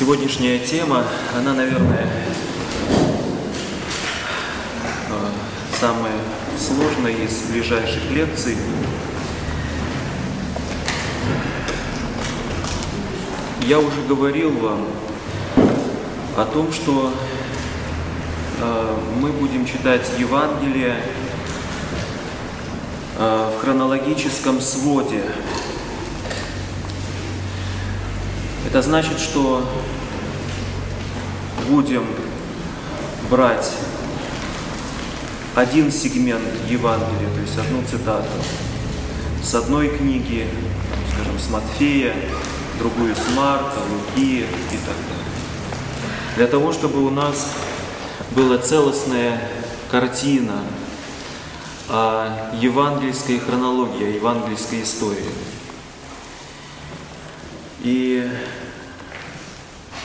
Сегодняшняя тема, она, наверное, э, самая сложная из ближайших лекций. Я уже говорил вам о том, что э, мы будем читать Евангелие э, в хронологическом своде. Это значит, что будем брать один сегмент Евангелия, то есть одну цитату, с одной книги, скажем, с Матфея, другую с Марка, Луки и так далее. Для того, чтобы у нас была целостная картина о евангельской хронологии, о евангельской истории. И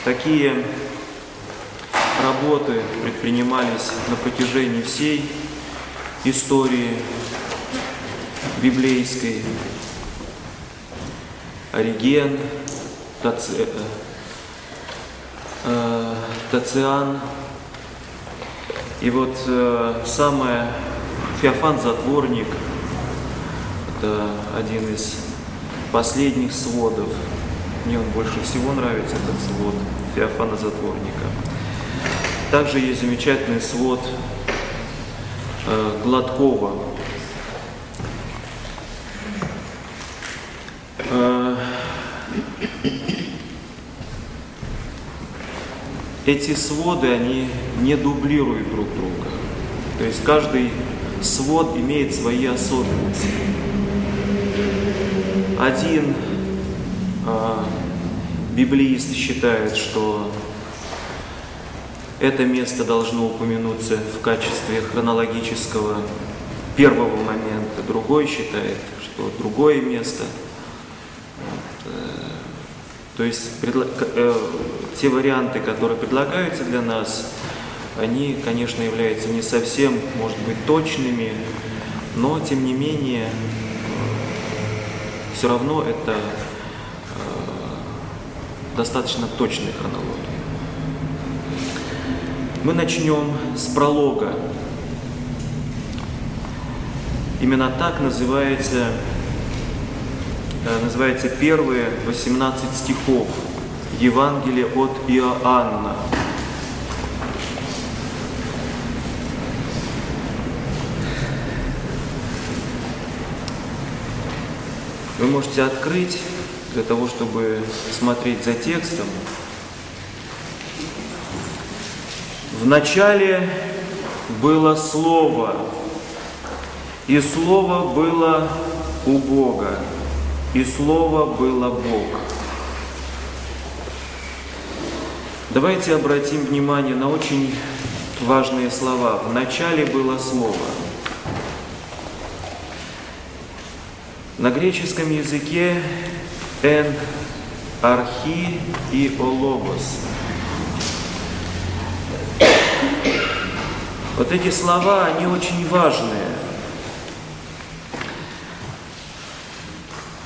такие работы предпринимались на протяжении всей истории библейской. Ориген, э, э, Тациан. И вот э, самое Феофан Затворник, это один из последних сводов. Мне он больше всего нравится, этот свод Феофана Затворника. Также есть замечательный свод э, Гладкова. Э, эти своды, они не дублируют друг друга. То есть каждый свод имеет свои особенности. Один э, библеист считает, что это место должно упомянуться в качестве хронологического первого момента. Другой считает, что другое место. Вот, э, то есть предла- э, те варианты, которые предлагаются для нас, они, конечно, являются не совсем, может быть, точными, но, тем не менее, все равно это э, достаточно точная хронология. Мы начнем с пролога. Именно так называется, э, называется первые 18 стихов Евангелия от Иоанна. Вы можете открыть для того, чтобы смотреть за текстом. В начале было Слово, и Слово было у Бога, и Слово было Бог. Давайте обратим внимание на очень важные слова. В начале было Слово. На греческом языке «эн архи» и «ологос». Вот эти слова, они очень важные.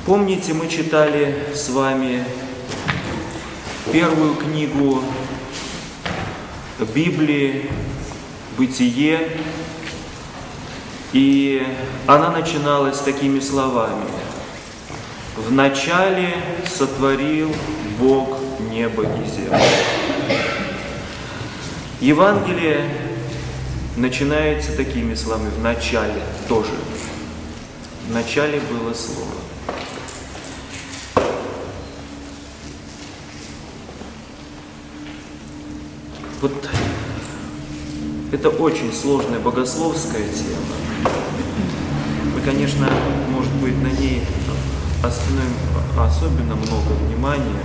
Помните, мы читали с вами первую книгу Библии «Бытие», и она начиналась такими словами. «В начале сотворил Бог небо и землю». Евангелие начинается такими словами «в начале» тоже. В начале было Слово. Вот это очень сложная богословская тема. Мы, конечно, может быть, на ней остановим особенно много внимания.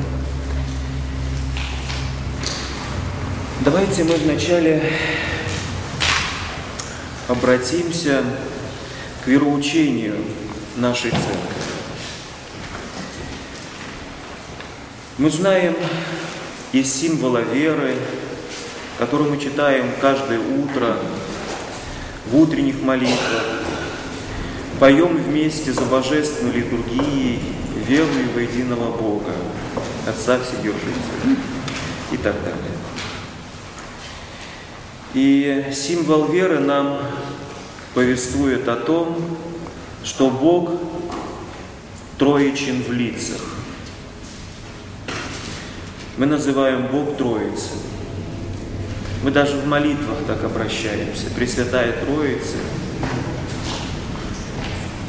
Давайте мы вначале обратимся к вероучению нашей церкви. Мы знаем из символа веры, который мы читаем каждое утро в утренних молитвах, поем вместе за божественной литургией, верую во единого Бога, Отца Вседержителя. и так далее. И символ веры нам повествует о том, что Бог троичен в лицах. Мы называем Бог Троицей. Мы даже в молитвах так обращаемся. Пресвятая Троица,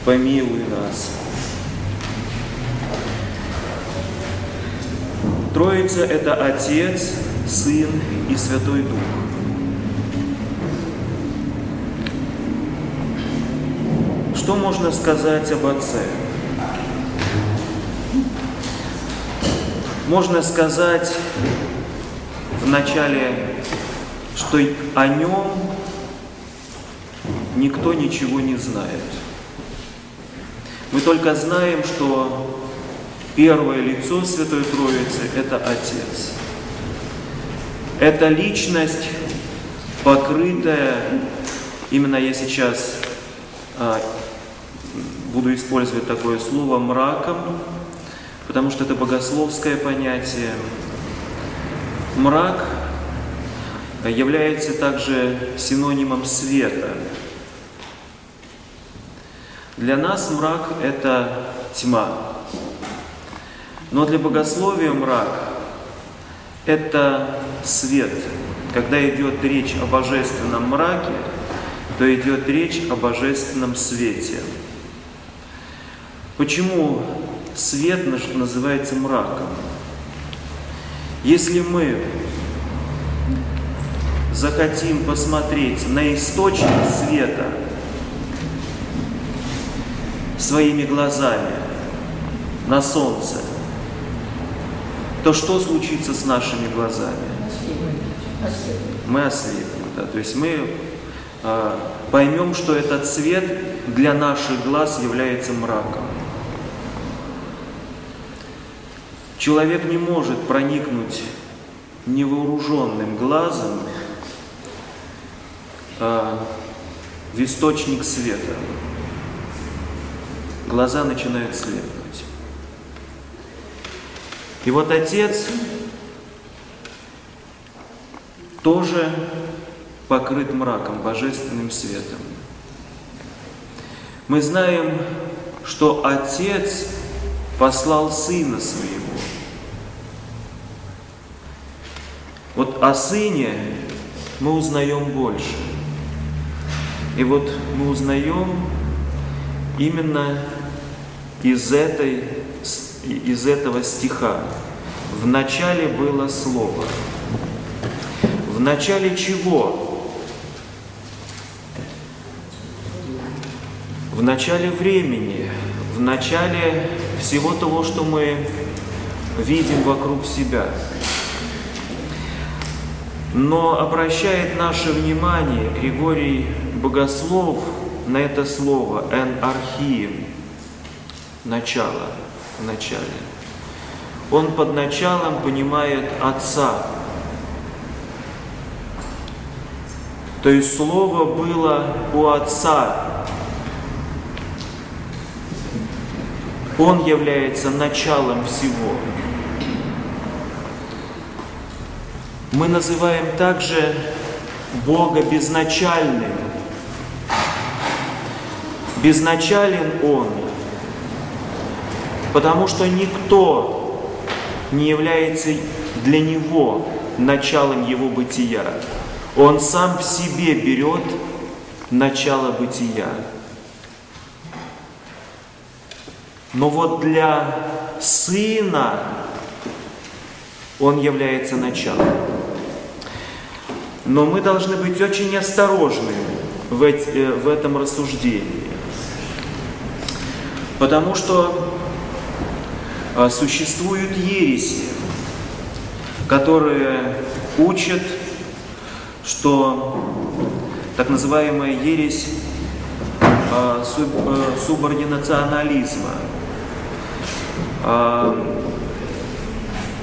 помилуй нас. Троица – это Отец, Сын и Святой Дух. Что можно сказать об Отце? Можно сказать вначале, что о нем никто ничего не знает. Мы только знаем, что первое лицо Святой Троицы – это Отец. Это личность, покрытая, именно я сейчас а, буду использовать такое слово, мраком, потому что это богословское понятие. Мрак является также синонимом света. Для нас мрак – это тьма. Но для богословия мрак – это свет. Когда идет речь о божественном мраке, то идет речь о божественном свете. Почему свет называется мраком? Если мы захотим посмотреть на источник света своими глазами, на солнце, то что случится с нашими глазами? Мы ослепнем, да, то есть мы э, поймем, что этот свет для наших глаз является мраком. Человек не может проникнуть невооруженным глазом а, в источник света. Глаза начинают слепнуть. И вот отец тоже покрыт мраком, божественным светом. Мы знаем, что отец послал сына своего. Вот о сыне мы узнаем больше. И вот мы узнаем именно из, этой, из этого стиха. В начале было Слово. В начале чего? В начале времени, в начале всего того, что мы видим вокруг себя. Но обращает наше внимание Григорий Богослов на это слово «эн архием» – начало, в начале. Он под началом понимает Отца. То есть Слово было у Отца. Он является началом всего. Мы называем также Бога безначальным. Безначален Он, потому что никто не является для Него началом Его бытия. Он сам в себе берет начало бытия. Но вот для Сына Он является началом. Но мы должны быть очень осторожны в, эти, э, в этом рассуждении. Потому что а, существуют ереси, которые учат, что так называемая ересь а, э, субординационализма а,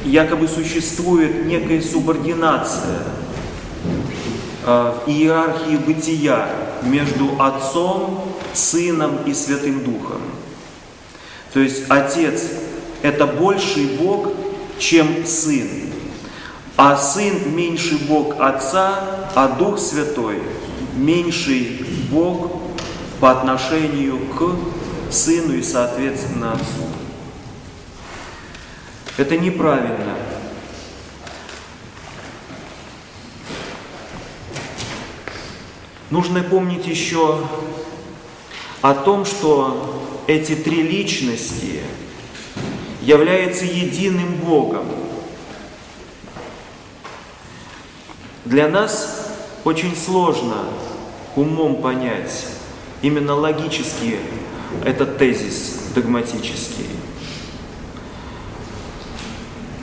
якобы существует некая субординация в иерархии бытия между Отцом, Сыном и Святым Духом. То есть Отец – это больший Бог, чем Сын. А Сын меньший Бог Отца, а Дух Святой меньший Бог по отношению к Сыну и, соответственно, Отцу. Это неправильно. Нужно помнить еще о том, что эти три личности являются единым Богом. Для нас очень сложно умом понять именно логически этот тезис догматический.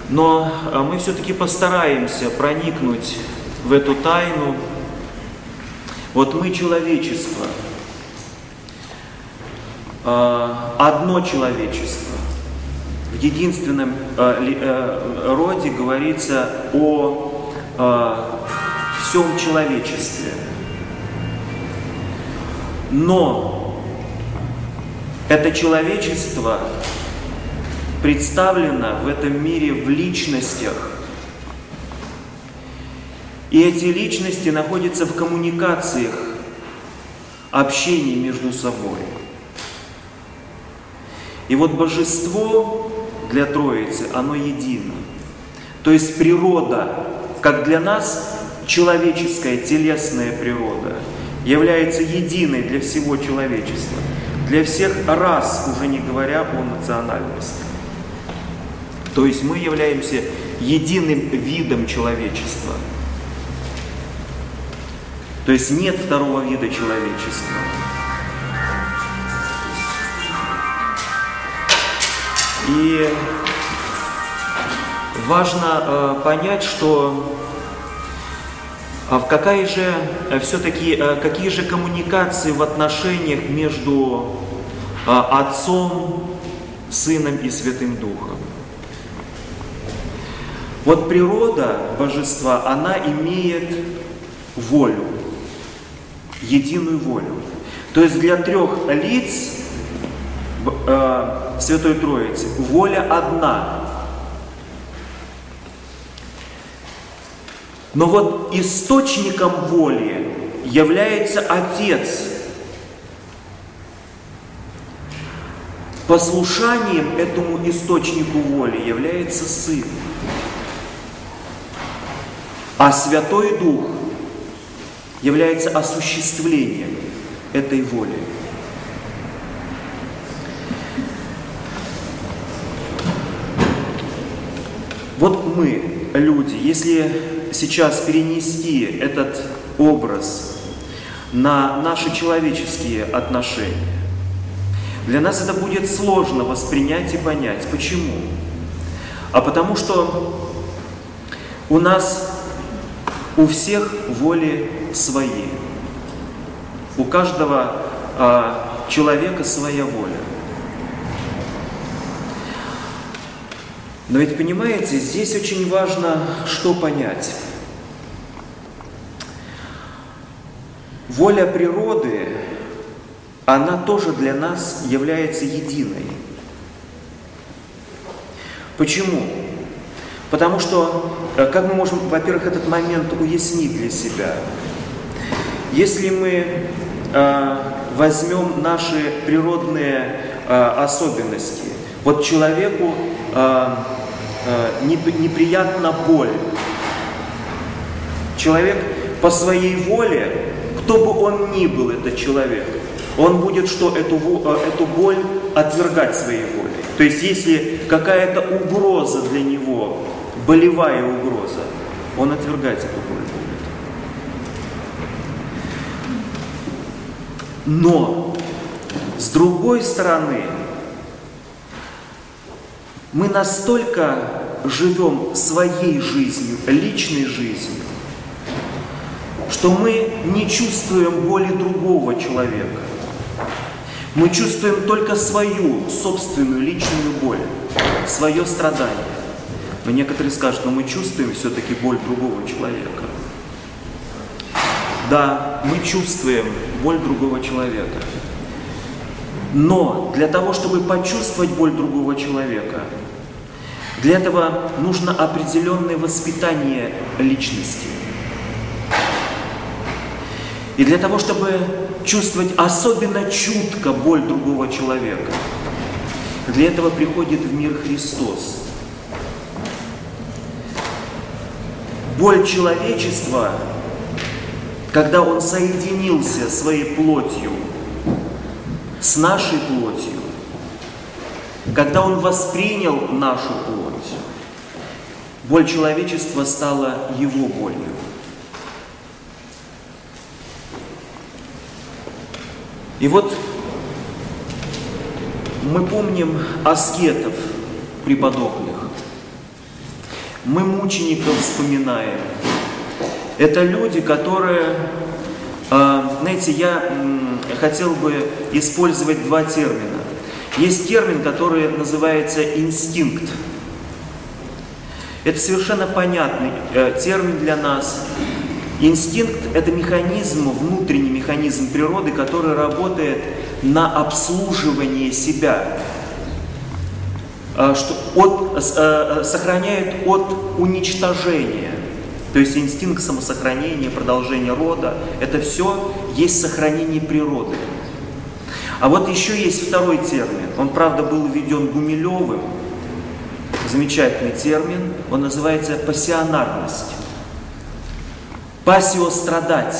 Но а, мы все-таки постараемся проникнуть в эту тайну. Вот мы человечество, а, одно человечество. В единственном а, роде говорится о всем человечестве. Но это человечество представлено в этом мире в личностях. И эти личности находятся в коммуникациях, общении между собой. И вот божество для Троицы, оно едино. То есть природа, как для нас человеческая, телесная природа, является единой для всего человечества, для всех рас, уже не говоря о национальности. То есть мы являемся единым видом человечества. То есть нет второго вида человечества. И важно э, понять, что а в какая же э, все-таки, э, какие же коммуникации в отношениях между э, Отцом, Сыном и Святым Духом? Вот природа Божества, она имеет волю, единую волю. То есть для трех лиц э, Святой Троицы воля одна. Но вот источником воли является Отец. Послушанием этому источнику воли является Сын. А Святой Дух является осуществлением этой воли. Вот мы, люди, если сейчас перенести этот образ на наши человеческие отношения, для нас это будет сложно воспринять и понять. Почему? А потому что у нас у всех воли свои. У каждого а, человека своя воля. Но ведь понимаете, здесь очень важно что понять. Воля природы, она тоже для нас является единой. Почему? Потому что, э, как мы можем, во-первых, этот момент уяснить для себя? Если мы э, возьмем наши природные э, особенности, вот человеку э, э, неприятна боль. Человек по своей воле, кто бы он ни был, этот человек, он будет что, эту, э, эту боль отвергать своей волей. То есть если какая-то угроза для него болевая угроза, он отвергать эту боль будет. Но, с другой стороны, мы настолько живем своей жизнью, личной жизнью, что мы не чувствуем боли другого человека. Мы чувствуем только свою собственную личную боль, свое страдание. Но некоторые скажут, но мы чувствуем все-таки боль другого человека. Да, мы чувствуем боль другого человека. Но для того, чтобы почувствовать боль другого человека, Для этого нужно определенное воспитание личности. И для того, чтобы чувствовать особенно чутко боль другого человека, для этого приходит в мир Христос. Боль человечества, когда он соединился своей плотью с нашей плотью, когда он воспринял нашу плоть, боль человечества стала его болью. И вот мы помним аскетов преподобных, мы мучеников вспоминаем. Это люди, которые, а, знаете, я хотел бы использовать два термина. Есть термин, который называется инстинкт. Это совершенно понятный э, термин для нас. Инстинкт – это механизм, внутренний механизм природы, который работает на обслуживание себя, э, что от, э, сохраняет от уничтожения. То есть инстинкт самосохранения, продолжения рода – это все есть сохранение природы. А вот еще есть второй термин. Он, правда, был введен Гумилевым. Замечательный термин. Он называется пассионарность. Пассио страдать.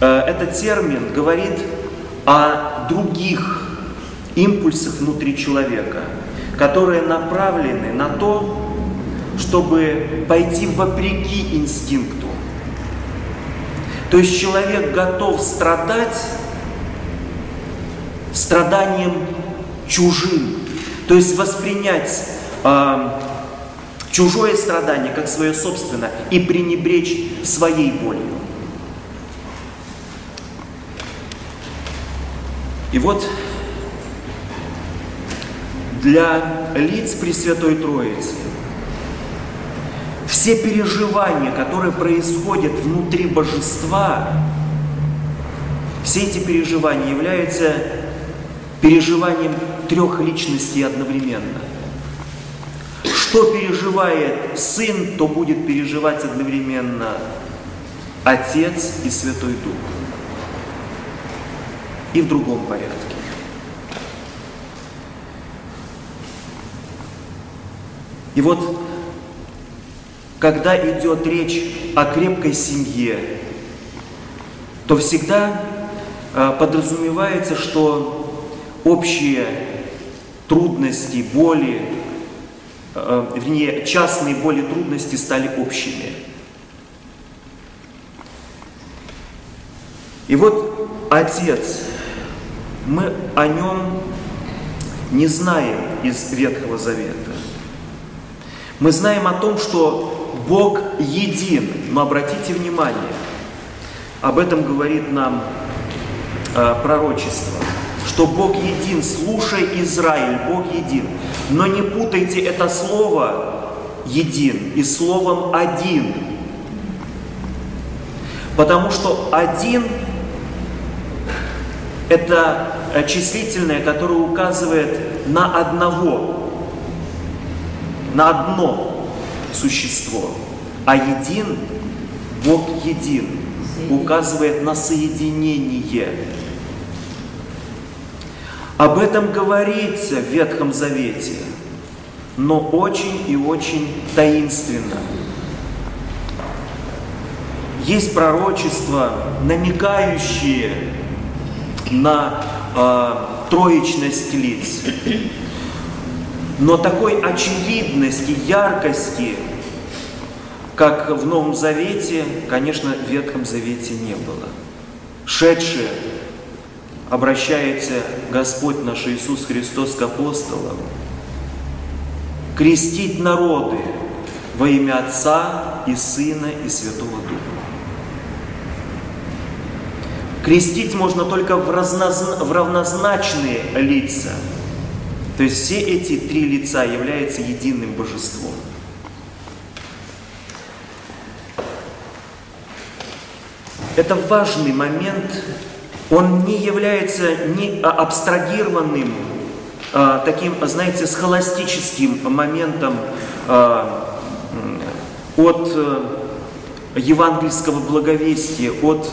Э, этот термин говорит о других импульсах внутри человека, которые направлены на то, чтобы пойти вопреки инстинкту, то есть человек готов страдать страданием чужим, то есть воспринять э, чужое страдание как свое собственное и пренебречь своей болью. И вот для лиц Пресвятой Троицы все переживания, которые происходят внутри божества, все эти переживания являются переживанием трех личностей одновременно. Что переживает Сын, то будет переживать одновременно Отец и Святой Дух. И в другом порядке. И вот когда идет речь о крепкой семье, то всегда э, подразумевается, что общие трудности, боли, э, вернее, частные боли, трудности стали общими. И вот Отец, мы о нем не знаем из Ветхого Завета. Мы знаем о том, что Бог един. Но обратите внимание, об этом говорит нам э, пророчество, что Бог един. Слушай, Израиль, Бог един. Но не путайте это слово един и словом один. Потому что один это числительное, которое указывает на одного, на одно существо, а един, Бог един, указывает на соединение. Об этом говорится в Ветхом Завете, но очень и очень таинственно. Есть пророчества, намекающие на э, троечность лиц. Но такой очевидности, яркости, как в Новом Завете, конечно, в Ветхом Завете не было. Шедшие обращается Господь наш Иисус Христос к апостолам, крестить народы во имя Отца и Сына и Святого Духа. Крестить можно только в, разнозна... в равнозначные лица – то есть все эти три лица являются единым божеством. Это важный момент, он не является ни абстрагированным э, таким, знаете, схоластическим моментом э, от э, евангельского благовестия, от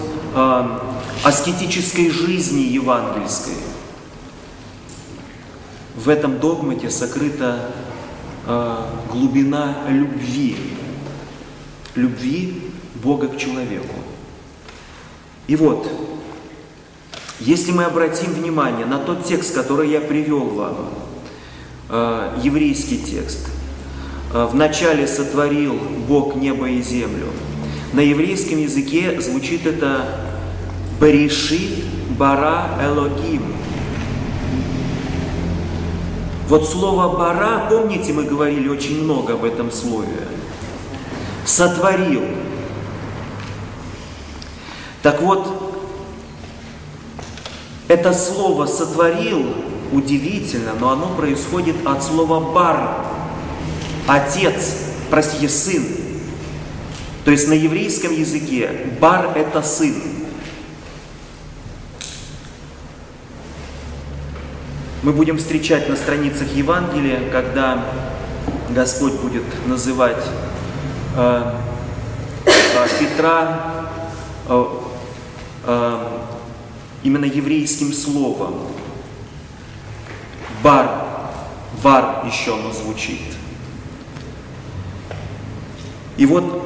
аскетической жизни евангельской. В этом догмате сокрыта э, глубина любви, любви Бога к человеку. И вот, если мы обратим внимание на тот текст, который я привел вам, э, еврейский текст, э, «Вначале сотворил Бог небо и землю», на еврейском языке звучит это «Берешит бара Элогим». Вот слово «бара», помните, мы говорили очень много об этом слове, «сотворил». Так вот, это слово «сотворил» удивительно, но оно происходит от слова «бар» – отец, простите, сын. То есть на еврейском языке «бар» – это сын. Мы будем встречать на страницах Евангелия, когда Господь будет называть э, э, Петра э, э, именно еврейским словом. Бар, вар еще оно звучит. И вот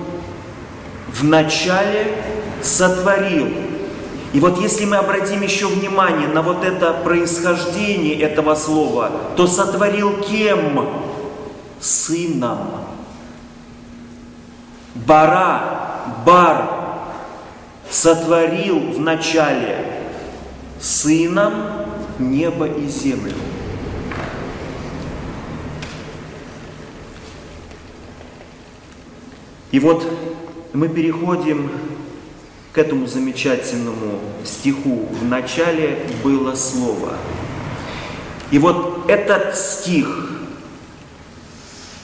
в начале сотворил. И вот если мы обратим еще внимание на вот это происхождение этого слова, то сотворил кем? Сыном. Бара, бар, сотворил в начале Сыном небо и землю. И вот мы переходим этому замечательному стиху. В начале было Слово. И вот этот стих,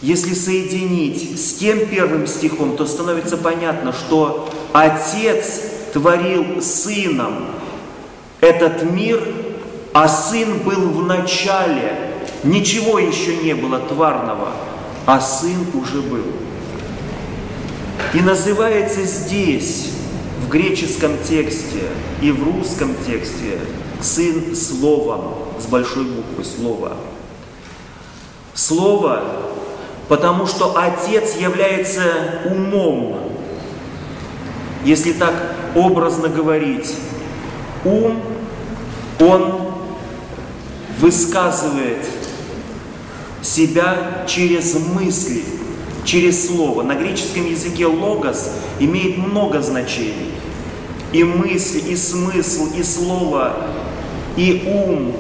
если соединить с тем первым стихом, то становится понятно, что Отец творил Сыном этот мир, а Сын был в начале. Ничего еще не было тварного, а Сын уже был. И называется здесь, в греческом тексте и в русском тексте, Сын Словом, с большой буквы Слово. Слово, потому что Отец является умом, если так образно говорить, ум, он высказывает себя через мысли, через слово. На греческом языке логос имеет много значений. И мысль, и смысл, и слово, и ум.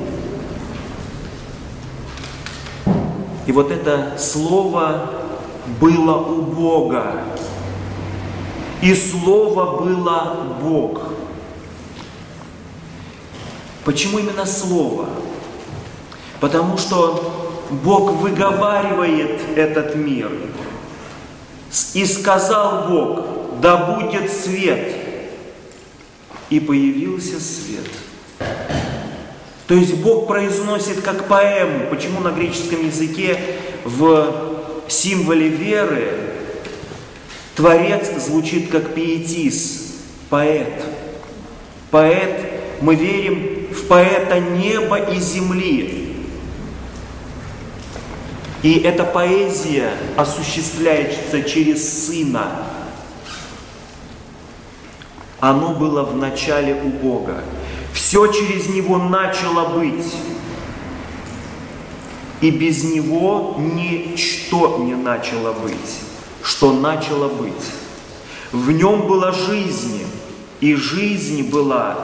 И вот это слово было у Бога. И слово было Бог. Почему именно Слово? Потому что Бог выговаривает этот мир. И сказал Бог, да будет свет. И появился свет. То есть Бог произносит как поэму. Почему на греческом языке в символе веры Творец звучит как пиетис, поэт. Поэт, мы верим, в поэта неба и земли. И эта поэзия осуществляется через Сына. Оно было в начале у Бога. Все через Него начало быть. И без Него ничто не начало быть, что начало быть. В нем была жизнь, и жизнь была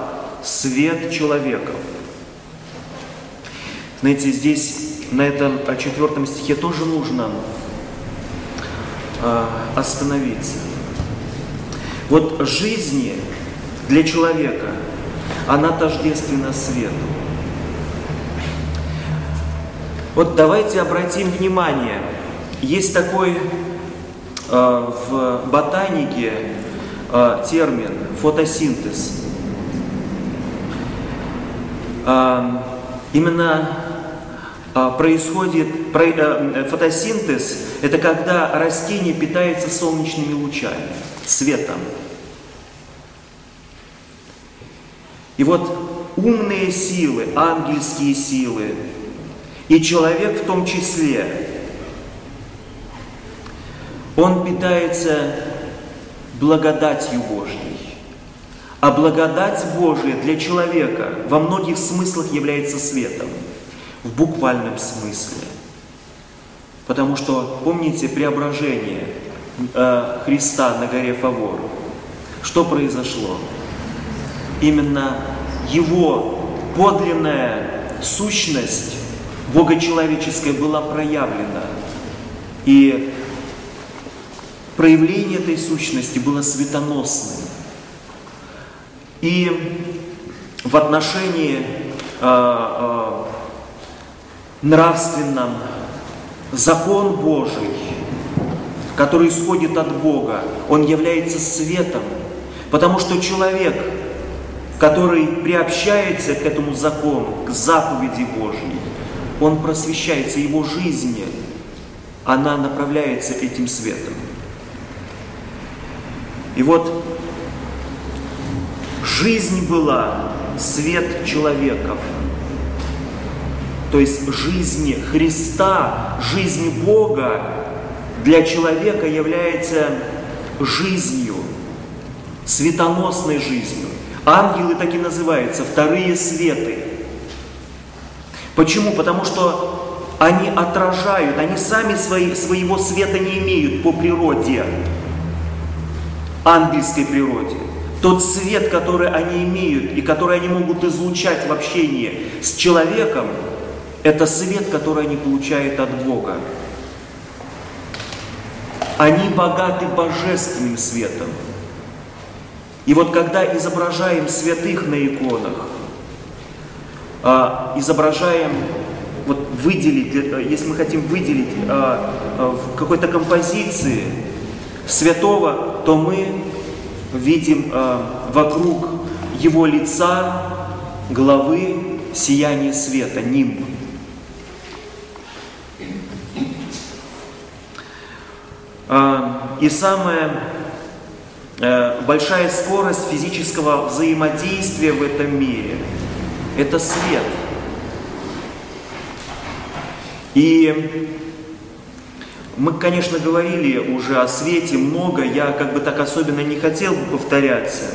свет человеков. Знаете, здесь, на этом четвертом стихе тоже нужно э, остановиться. Вот жизни для человека, она тождественна свету. Вот давайте обратим внимание, есть такой э, в ботанике э, термин фотосинтез. Именно а, происходит э, фотосинтез, это когда растение питается солнечными лучами, светом. И вот умные силы, ангельские силы, и человек в том числе, он питается благодатью Божьей. А благодать Божия для человека во многих смыслах является светом – в буквальном смысле. Потому что, помните, преображение э, Христа на горе Фавор. Что произошло? Именно Его подлинная сущность богочеловеческая была проявлена. И проявление этой сущности было светоносным. И в отношении э, э, нравственном закон Божий, который исходит от Бога, он является светом, потому что человек, который приобщается к этому закону, к заповеди Божьей, он просвещается, его жизнь, она направляется этим светом. И вот жизнь была свет человеков – то есть жизни Христа, жизни Бога для человека является жизнью, светоносной жизнью. Ангелы так и называются, вторые светы. Почему? Потому что они отражают, они сами свои, своего света не имеют по природе, ангельской природе. Тот свет, который они имеют и который они могут излучать в общении с человеком – это свет, который они получают от Бога. Они богаты божественным светом. И вот когда изображаем святых на иконах, а, изображаем, вот выделить, если мы хотим выделить а, а, в какой-то композиции святого, то мы видим вокруг его лица, головы сияние света, нимб. И самая э, большая скорость физического взаимодействия в этом мире – это свет. И мы, конечно, говорили уже о свете много, я как бы так особенно не хотел бы повторяться,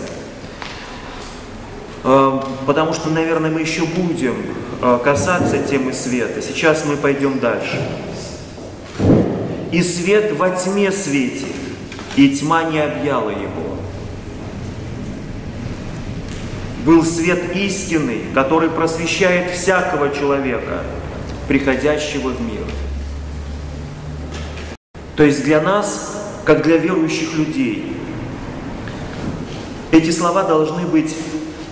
э, потому что, наверное, мы еще будем э, касаться темы света. Сейчас мы пойдем дальше и свет во тьме светит, и тьма не объяла его. Был свет истинный, который просвещает всякого человека, приходящего в мир. То есть для нас, как для верующих людей, эти слова должны быть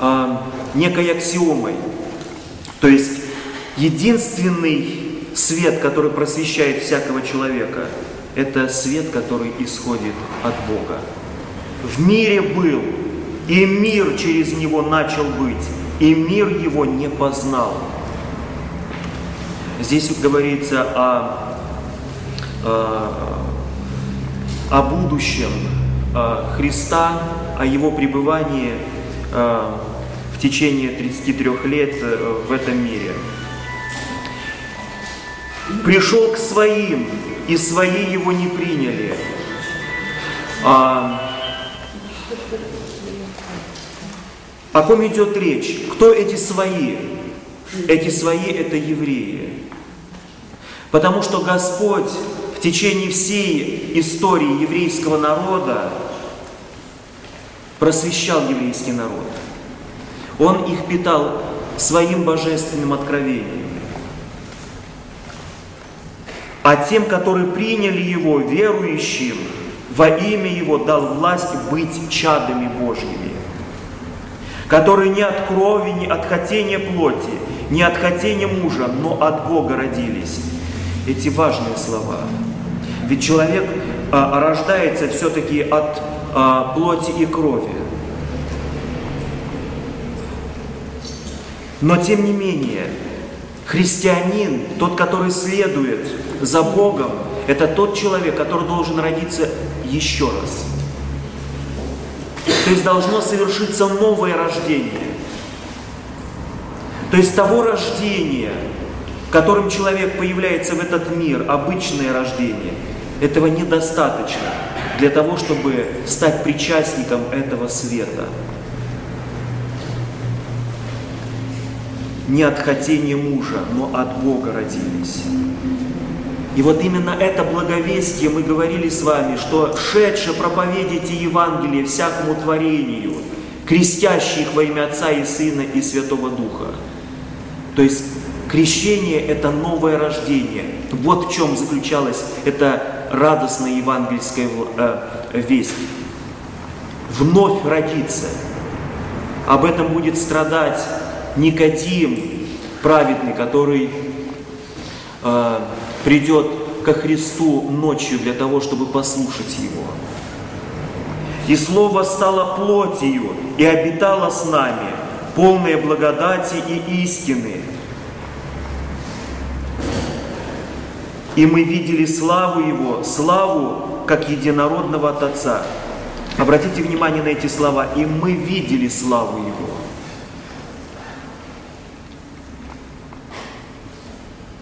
э, некой аксиомой. То есть единственный свет, который просвещает всякого человека, это свет, который исходит от Бога. В мире был, и мир через него начал быть, и мир его не познал. Здесь говорится о, о, о будущем Христа, о его пребывании в течение 33 лет э, в этом мире пришел к своим, и свои его не приняли. А, о ком идет речь? Кто эти свои? Эти свои – это евреи. Потому что Господь в течение всей истории еврейского народа просвещал еврейский народ. Он их питал своим божественным откровением. А тем, которые приняли Его, верующим, во имя Его дал власть быть чадами Божьими, которые не от крови, не от хотения плоти, не от хотения мужа, но от Бога родились. Эти важные слова. Ведь человек а, рождается все-таки от а, плоти и крови. Но тем не менее, Христианин, тот, который следует за Богом, это тот человек, который должен родиться еще раз. То есть должно совершиться новое рождение. То есть того рождения, которым человек появляется в этот мир, обычное рождение, этого недостаточно для того, чтобы стать причастником этого света. Не от хотения мужа, но от Бога родились. И вот именно это благовестие мы говорили с вами, что шедше проповедите Евангелие всякому творению, крестящих во имя Отца и Сына и Святого Духа. То есть крещение – это новое рождение. Вот в чем заключалась эта радостная евангельская э, весть. Вновь родиться. Об этом будет страдать Никодим, праведный, который э, придет ко Христу ночью для того, чтобы послушать Его. И Слово стало плотью и обитало с нами, полное благодати и истины. И мы видели славу Его, славу, как единородного от Отца. Обратите внимание на эти слова. И мы видели славу Его.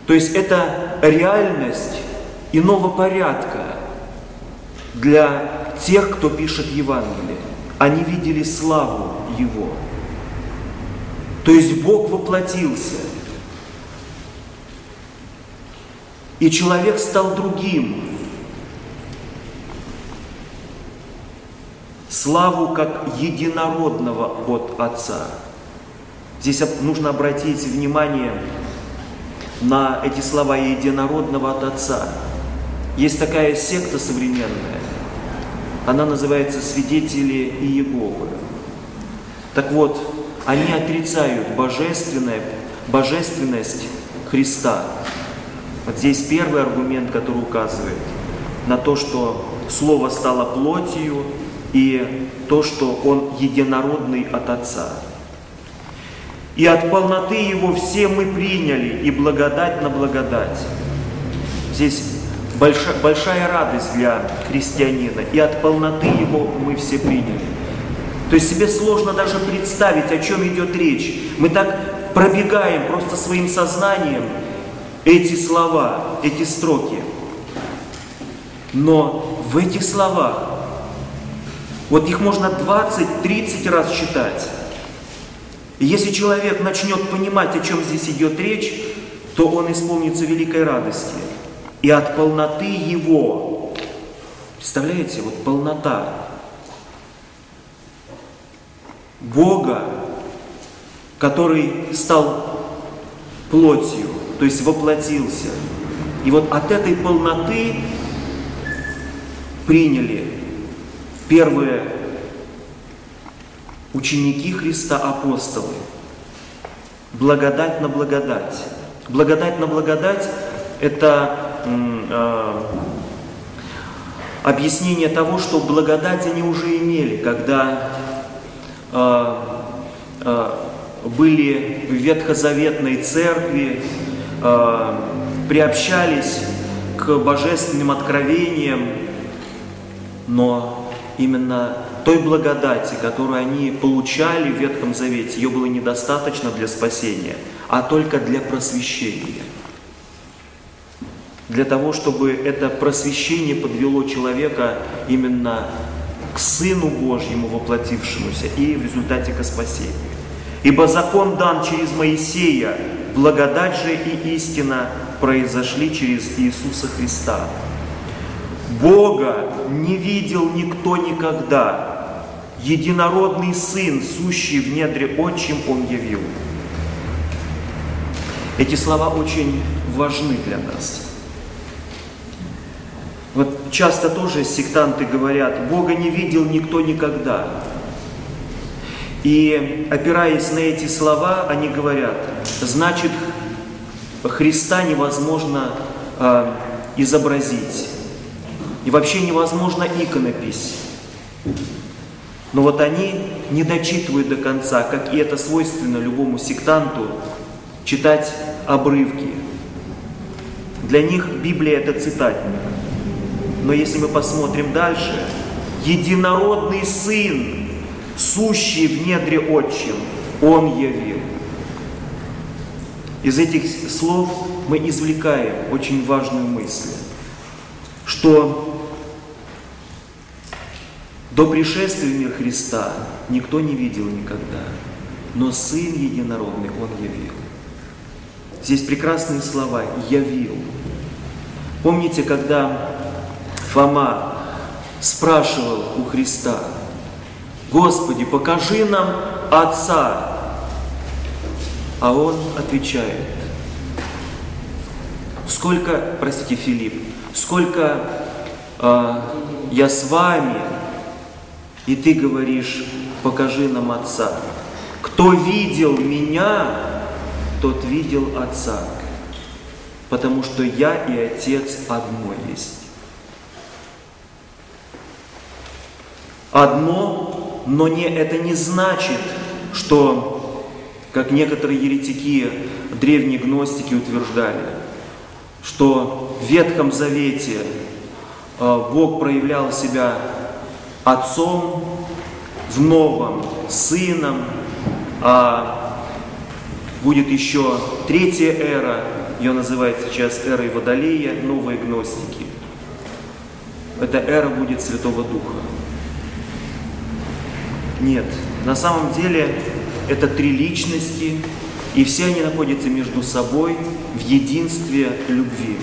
То есть это реальность иного порядка для тех, кто пишет Евангелие. Они видели славу Его. То есть Бог воплотился. И человек стал другим. Славу как единородного от Отца. Здесь нужно обратить внимание на эти слова единородного от Отца. Есть такая секта современная, она называется «Свидетели Иеговы». Так вот, они отрицают божественное, божественность Христа. Вот здесь первый аргумент, который указывает на то, что Слово стало плотью, и то, что Он единородный от Отца – и от полноты Его все мы приняли, и благодать на благодать. Здесь большая, большая радость для христианина, и от полноты Его мы все приняли. То есть себе сложно даже представить, о чем идет речь. Мы так пробегаем просто своим сознанием эти слова, эти строки. Но в этих словах, вот их можно 20-30 раз читать, и если человек начнет понимать, о чем здесь идет речь, то он исполнится великой радости. И от полноты его, представляете, вот полнота Бога, который стал плотью, то есть воплотился. И вот от этой полноты приняли первые ученики Христа, апостолы. Благодать на благодать. Благодать на благодать – это э, объяснение того, что благодать они уже имели, когда э, э, были в ветхозаветной церкви, приобщались к божественным откровениям, но именно той благодати, которую они получали в Ветхом Завете, ее было недостаточно для спасения, а только для просвещения. Для того, чтобы это просвещение подвело человека именно к Сыну Божьему воплотившемуся и в результате к спасению. Ибо закон дан через Моисея, благодать же и истина произошли через Иисуса Христа. Бога не видел никто никогда, единородный Сын, сущий в недре отчим, Он явил. Эти слова очень важны для нас. Вот часто тоже сектанты говорят, Бога не видел никто никогда. И опираясь на эти слова, они говорят, значит, Христа невозможно э, изобразить. И вообще невозможно иконопись. Но вот они не дочитывают до конца, как и это свойственно любому сектанту, читать обрывки. Для них Библия это цитатник. Но если мы посмотрим дальше, единородный Сын, сущий в недре отчим, Он явил. Из этих слов мы извлекаем очень важную мысль, что до пришествия в мир Христа никто не видел никогда, но Сын Единородный Он явил. Здесь прекрасные слова «явил». Помните, когда Фома спрашивал у Христа, «Господи, покажи нам Отца, а он отвечает, сколько, простите, Филипп, сколько э, я с вами, и ты говоришь, покажи нам Отца. Кто видел меня, тот видел Отца, потому что я и Отец одно есть. Одно, но не, это не значит, что как некоторые еретики, древние гностики утверждали, что в Ветхом Завете э, Бог проявлял себя Отцом, в Новом Сыном, а будет еще третья эра, ее называют сейчас эрой Водолея, новые гностики. Эта эра будет Святого Духа. Нет, на самом деле это три личности, и все они находятся между собой в единстве любви.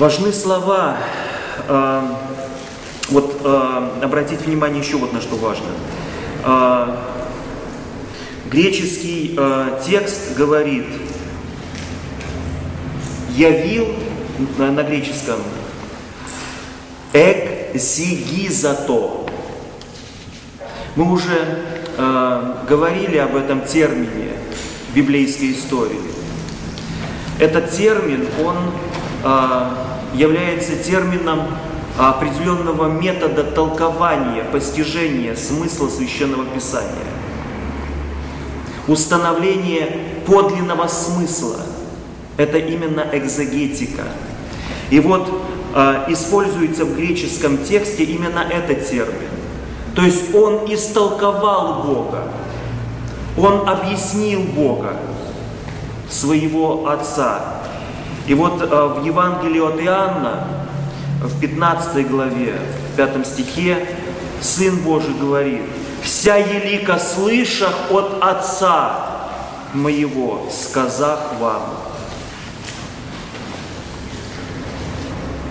Важны слова. А, вот а, обратите внимание еще вот на что важно. А, греческий текст говорит, явил на греческом эк зигизато. Мы уже говорили об этом термине в библейской истории. Этот термин, он является термином определенного метода толкования, постижения смысла священного писания. Установление подлинного смысла – это именно экзегетика. И вот э, используется в греческом тексте именно этот термин. То есть он истолковал Бога, он объяснил Бога, своего Отца. И вот э, в Евангелии от Иоанна, в 15 главе, в 5 стихе, Сын Божий говорит, «Вся елика слышах от Отца моего, сказах вам».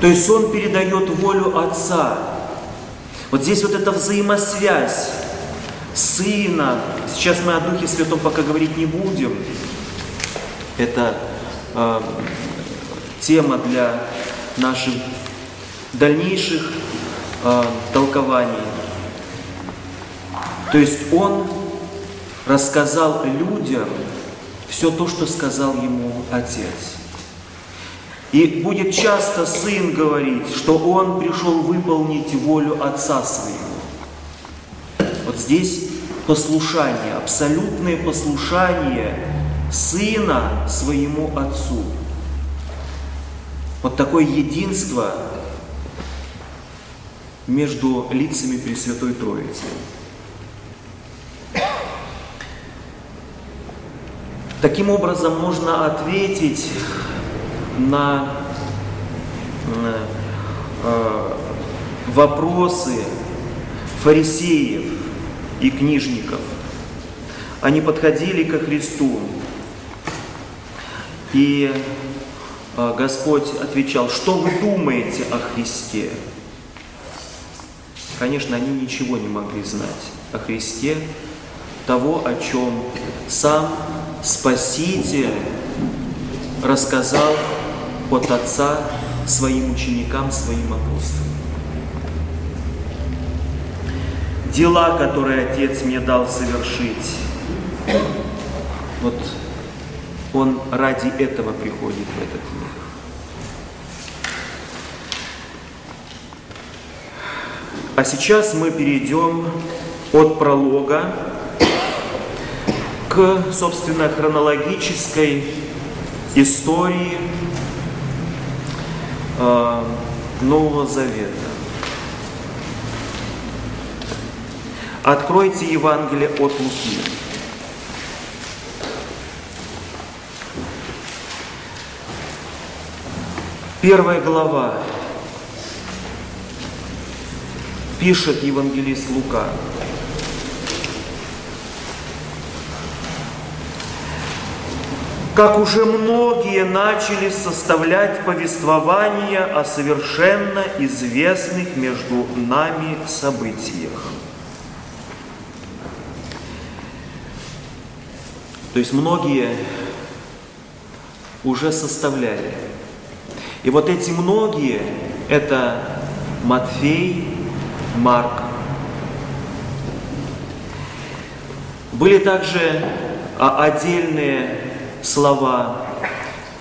То есть Он передает волю Отца, вот здесь вот эта взаимосвязь Сына, сейчас мы о Духе Святом пока говорить не будем, это э, тема для наших дальнейших э, толкований. То есть Он рассказал людям все то, что сказал ему Отец. И будет часто сын говорить, что он пришел выполнить волю отца своего. Вот здесь послушание, абсолютное послушание сына своему отцу. Вот такое единство между лицами Пресвятой Троицы. Таким образом можно ответить на э, вопросы фарисеев и книжников. Они подходили ко Христу, и Господь отвечал, что вы думаете о Христе? Конечно, они ничего не могли знать о Христе, того, о чем сам Спаситель рассказал от Отца своим ученикам, своим апостолам. Дела, которые Отец мне дал совершить, вот Он ради этого приходит в этот мир. А сейчас мы перейдем от пролога к, собственно, хронологической истории э, Нового Завета. Откройте Евангелие от Луки. Первая глава. Пишет евангелист Лука. как уже многие начали составлять повествования о совершенно известных между нами событиях. То есть многие уже составляли. И вот эти многие – это Матфей, Марк. Были также а, отдельные слова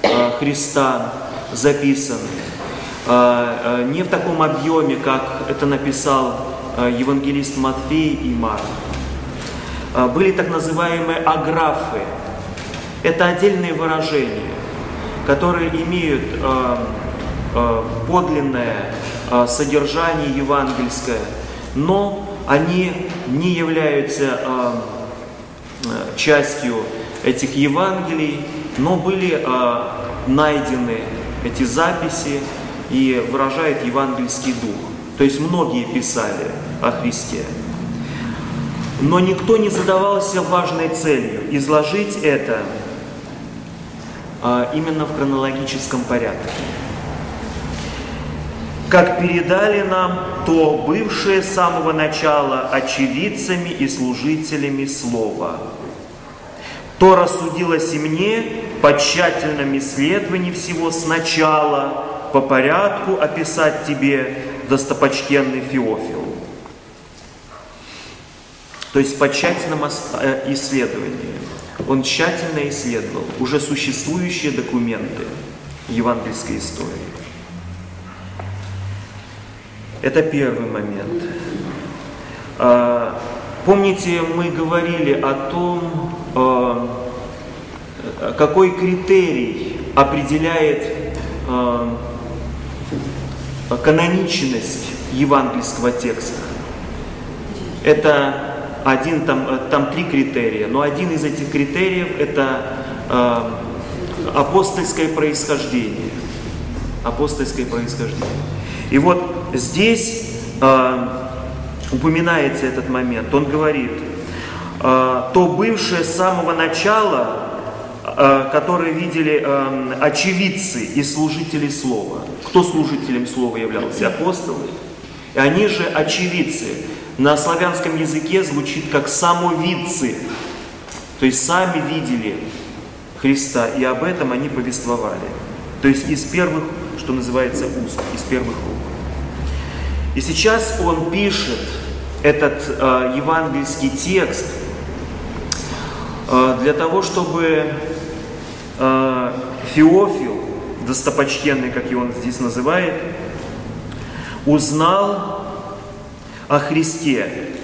э, Христа записаны. Э, не в таком объеме, как это написал евангелист Матфей и Марк. Были так называемые аграфы. Это отдельные выражения, которые имеют подлинное содержание евангельское, но они не являются частью этих Евангелий, но были э, найдены эти записи и выражает евангельский дух. То есть многие писали о Христе. Но никто не задавался важной целью изложить это именно в хронологическом порядке. Как передали нам то бывшие с самого начала очевидцами и служителями Слова – то рассудилось и мне по тщательном исследовании всего сначала, по порядку описать тебе, достопочтенный Феофил. То есть по тщательному э, исследованию. Он тщательно исследовал уже существующие документы евангельской истории. Это первый момент. А, помните, мы говорили о том, Э, какой критерий определяет э, каноничность евангельского текста. Это один, там, там три критерия, но один из этих критериев это апостольское происхождение. Апостольское происхождение. И вот здесь э, упоминается этот момент. Он говорит, а, то бывшее с самого начала, а, которые видели а, очевидцы и служители Слова. Кто служителем Слова являлся? Апостолы. И они же очевидцы. На славянском языке звучит как самовидцы. То есть сами видели Христа, и об этом они повествовали. То есть из первых, что называется, уст, из первых рук. И сейчас он пишет этот э, евангельский текст – Э, для того, чтобы э, Феофил, достопочтенный, как его он здесь называет, узнал о Христе.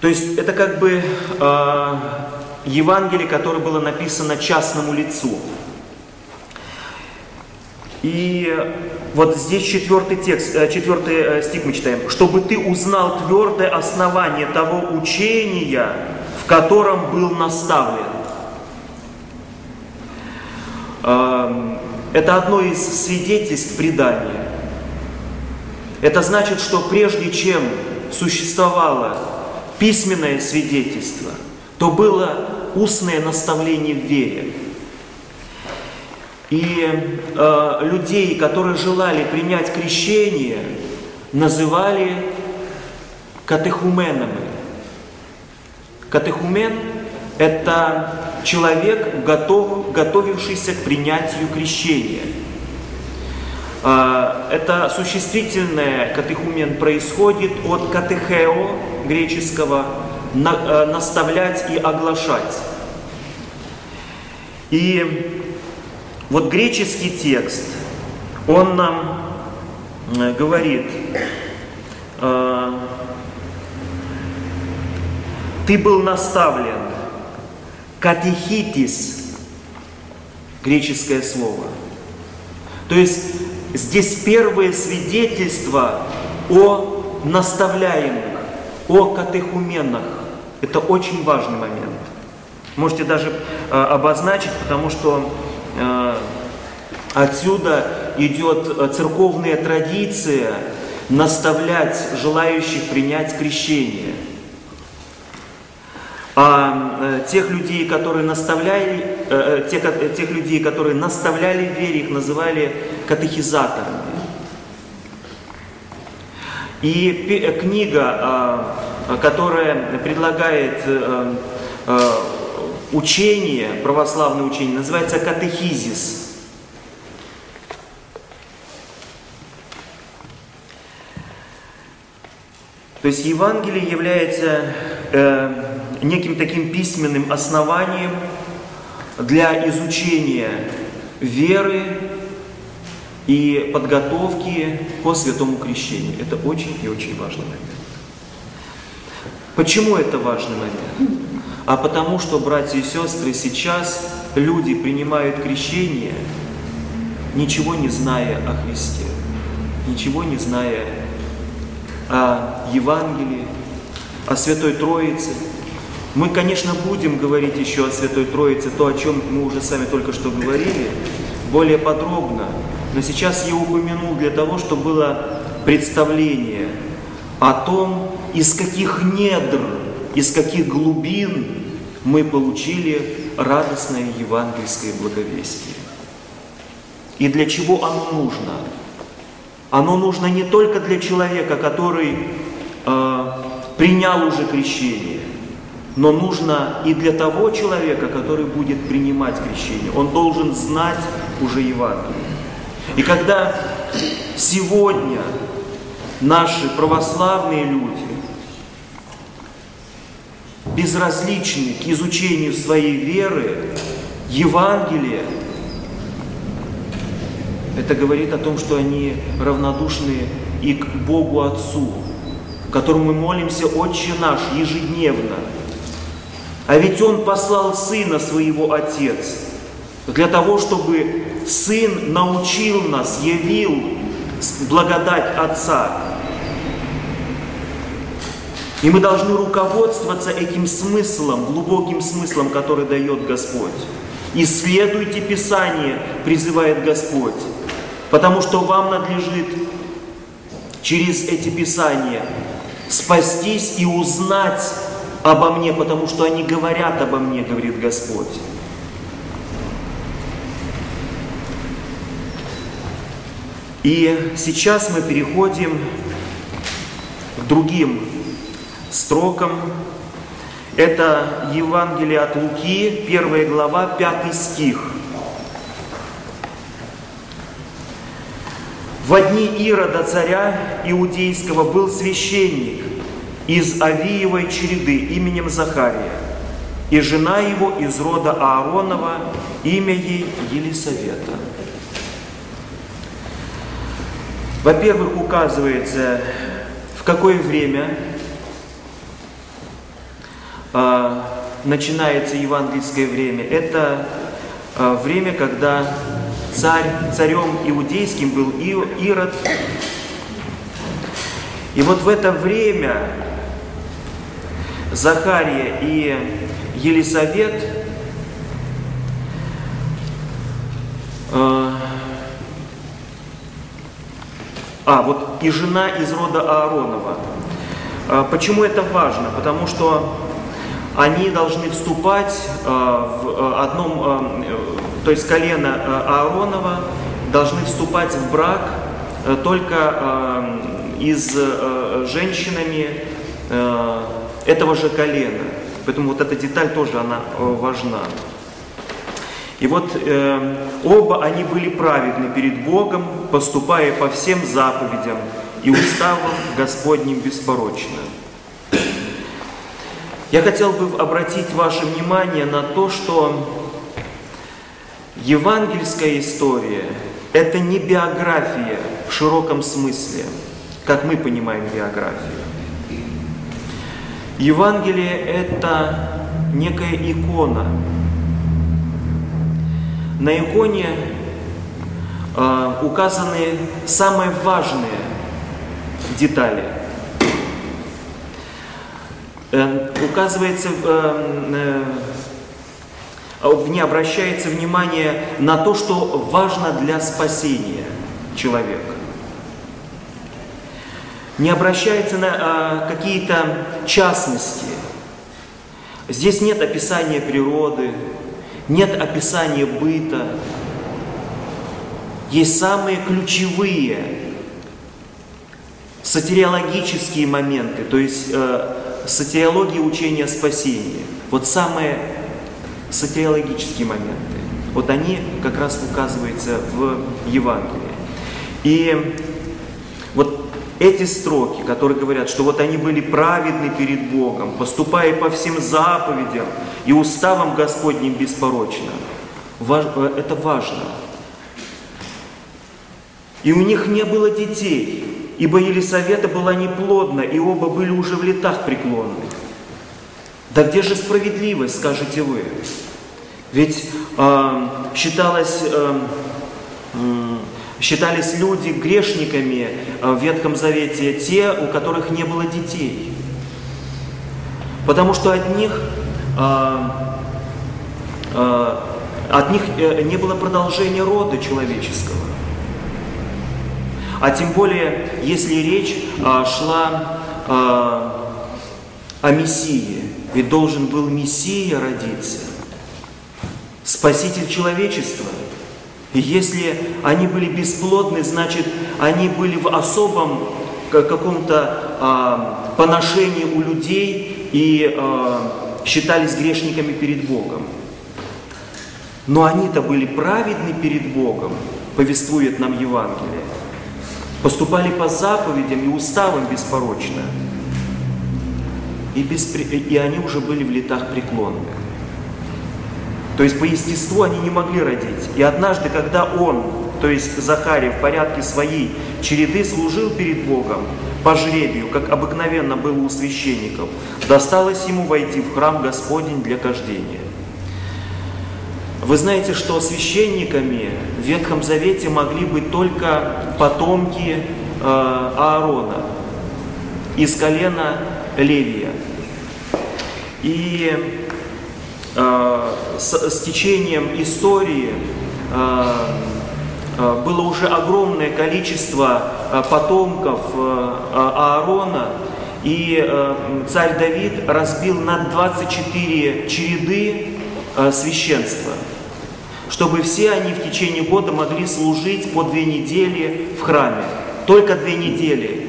То есть это как бы э, Евангелие, которое было написано частному лицу. И вот здесь четвертый текст, четвертый стих мы читаем. «Чтобы ты узнал твердое основание того учения, в котором был наставлен. Эм, это одно из свидетельств предания. Это значит, что прежде чем существовало письменное свидетельство, то было устное наставление в вере. И э, людей, которые желали принять крещение, называли катехуменами. Катехумен – это человек, готов, готовившийся к принятию крещения. А, это существительное катехумен происходит от катехео греческого э, наставлять и оглашать. И вот греческий текст, он нам э, говорит, э, ты был наставлен. Катехитис, греческое слово. То есть здесь первое свидетельство о наставляемых, о катехуменах. Это очень важный момент. Можете даже э, обозначить, потому что отсюда идет э, церковная традиция наставлять желающих принять крещение. А э, тех людей, которые наставляли, э, э тех, э, тех людей, которые наставляли в вере, их называли катехизаторами. И книга, которая предлагает учение, православное учение, называется катехизис. То есть Евангелие является э, неким таким письменным основанием для изучения веры и подготовки по святому крещению. Это очень и очень важный момент. Почему это важный момент? А потому что, братья и сестры, сейчас люди принимают крещение, ничего не зная о Христе, ничего не зная о Евангелии, о Святой Троице. Мы, конечно, будем говорить еще о Святой Троице, то, о чем мы уже сами только что говорили, более подробно. Но сейчас я упомянул для того, чтобы было представление о том, из каких недр, из каких глубин мы получили радостное евангельское благовестие. И для чего оно нужно? Оно нужно не только для человека, который э, принял уже крещение, но нужно и для того человека, который будет принимать крещение. Он должен знать уже Евангелие. И когда сегодня наши православные люди безразличны к изучению своей веры, Евангелия, это говорит о том, что они равнодушны и к Богу Отцу, которому мы молимся «Отче наш» ежедневно. А ведь Он послал Сына Своего Отец для того, чтобы Сын научил нас, явил благодать Отца. И мы должны руководствоваться этим смыслом, глубоким смыслом, который дает Господь. Исследуйте Писание, призывает Господь, потому что вам надлежит через эти Писания спастись и узнать обо мне, потому что они говорят обо мне, говорит Господь. И сейчас мы переходим к другим строкам. Это Евангелие от Луки, первая глава, пятый стих. В одни Ирода царя иудейского был священник из Авиевой череды именем Захария, и жена его из рода Ааронова, имя ей Елисавета. Во-первых, указывается, в какое время начинается евангельское время. Это э, время, когда царь, царем иудейским был Ирод. И вот в это время Захария и Елисавет э, а, вот и жена из рода Ааронова. А, почему это важно? Потому что они должны вступать а, в а, одном, то есть колено Ааронова должны вступать в брак только из женщинами этого же колена. Поэтому вот эта деталь тоже она важна. И вот э, оба они были праведны перед Богом, поступая по всем заповедям и уставам Господним беспорочно. Я хотел бы обратить ваше внимание на то, что евангельская история – это не биография в широком смысле, как мы понимаем биографию. Евангелие – это некая икона. На иконе э, указаны самые важные детали. Э, указывается, э, э, в ней обращается внимание на то, что важно для спасения человека не обращается на а, какие-то частности. Здесь нет описания природы, нет описания быта. Есть самые ключевые сатириологические моменты, то есть сатириология учения спасения. Вот самые сатириологические моменты. Вот они как раз указываются в Евангелии. И вот эти строки, которые говорят, что вот они были праведны перед Богом, поступая по всем заповедям и уставам Господним беспорочно, э, это важно. И у них не было детей, ибо Елисавета была неплодна, и оба были уже в летах преклонных. Да где же справедливость, скажете вы? Ведь э, считалось... Э, Считались люди грешниками э, в Ветхом Завете те, у которых не было детей. Потому что от них, э, э, от них не было продолжения рода человеческого. А тем более, если речь шла о Мессии, ведь должен был Мессия родиться, Спаситель человечества – и если они были бесплодны, значит, они были в особом каком-то а, поношении у людей и а, считались грешниками перед Богом. Но они-то были праведны перед Богом, повествует нам Евангелие. Поступали по заповедям и уставам беспорочно. И, беспри... и они уже были в летах преклонных. То есть по естеству они не могли родить. И однажды, когда он, то есть Захарий, в порядке своей череды служил перед Богом по жребию, как обыкновенно было у священников, досталось ему войти в храм Господень для кождения. Вы знаете, что священниками в Ветхом Завете могли быть только потомки э, Аарона из колена Левия. И Э, с, с течением истории э, э, было уже огромное количество потомков Аарона, и царь Давид разбил на 24 череды священства, чтобы все они в течение года могли служить по две недели в храме. Только две недели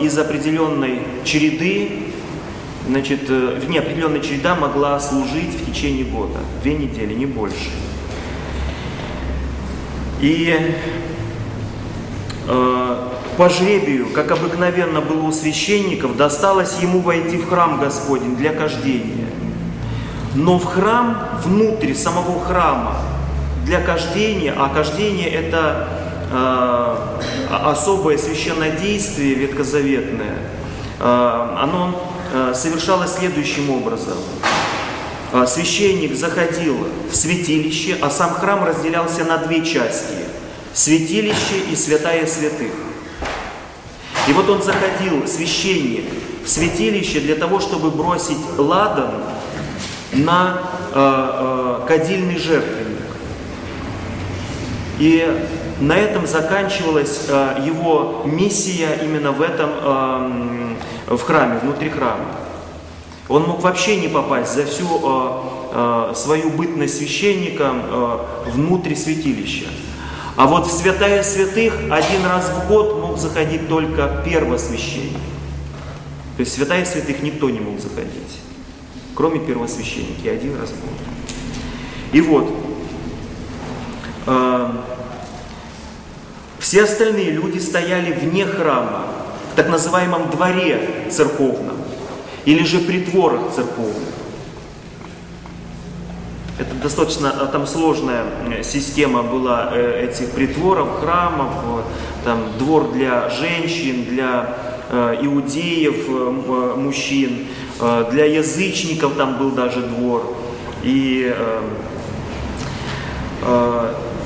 из определенной череды значит, э, в неопределенная череда могла служить в течение года, две недели, не больше. И э, по жребию, как обыкновенно было у священников, досталось ему войти в храм Господень для кождения. Но в храм, внутрь самого храма, для кождения, а кождение это э, особое священное действие ветхозаветное, э, оно Э, совершалось следующим образом. Э, священник заходил в святилище, а сам храм разделялся на две части. Святилище и святая святых. И вот он заходил, священник, в святилище для того, чтобы бросить ладан на э, э, кадильный жертвенник. И на этом заканчивалась э, его миссия именно в этом э, в храме, внутри храма. Он мог вообще не попасть за всю э, э, свою бытность священником э, внутрь святилища. А вот в святая святых один раз в год мог заходить только первосвященник. То есть святая святых никто не мог заходить, кроме первосвященника, один раз в год. И вот, э, все остальные люди стояли вне храма, так называемом дворе церковном или же притворах церковных. Это достаточно а, там сложная система была э, этих притворов, храмов, там двор для женщин, для иудеев, мужчин, для язычников там был даже двор. И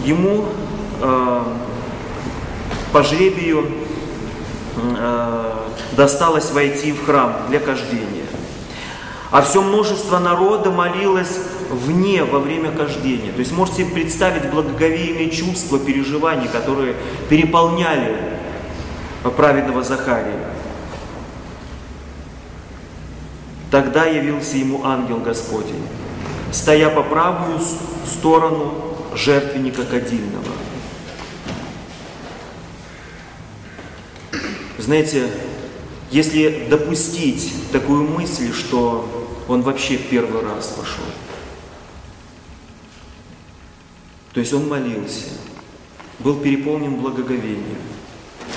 ему по жребию досталось войти в храм для кождения. А все множество народа молилось вне во время кождения. То есть можете представить благоговейные чувства, переживания, которые переполняли праведного Захария. Тогда явился ему ангел Господень, стоя по правую сторону жертвенника кадильного. Знаете, если допустить такую мысль, что он вообще первый раз пошел, то есть он молился, был переполнен благоговением,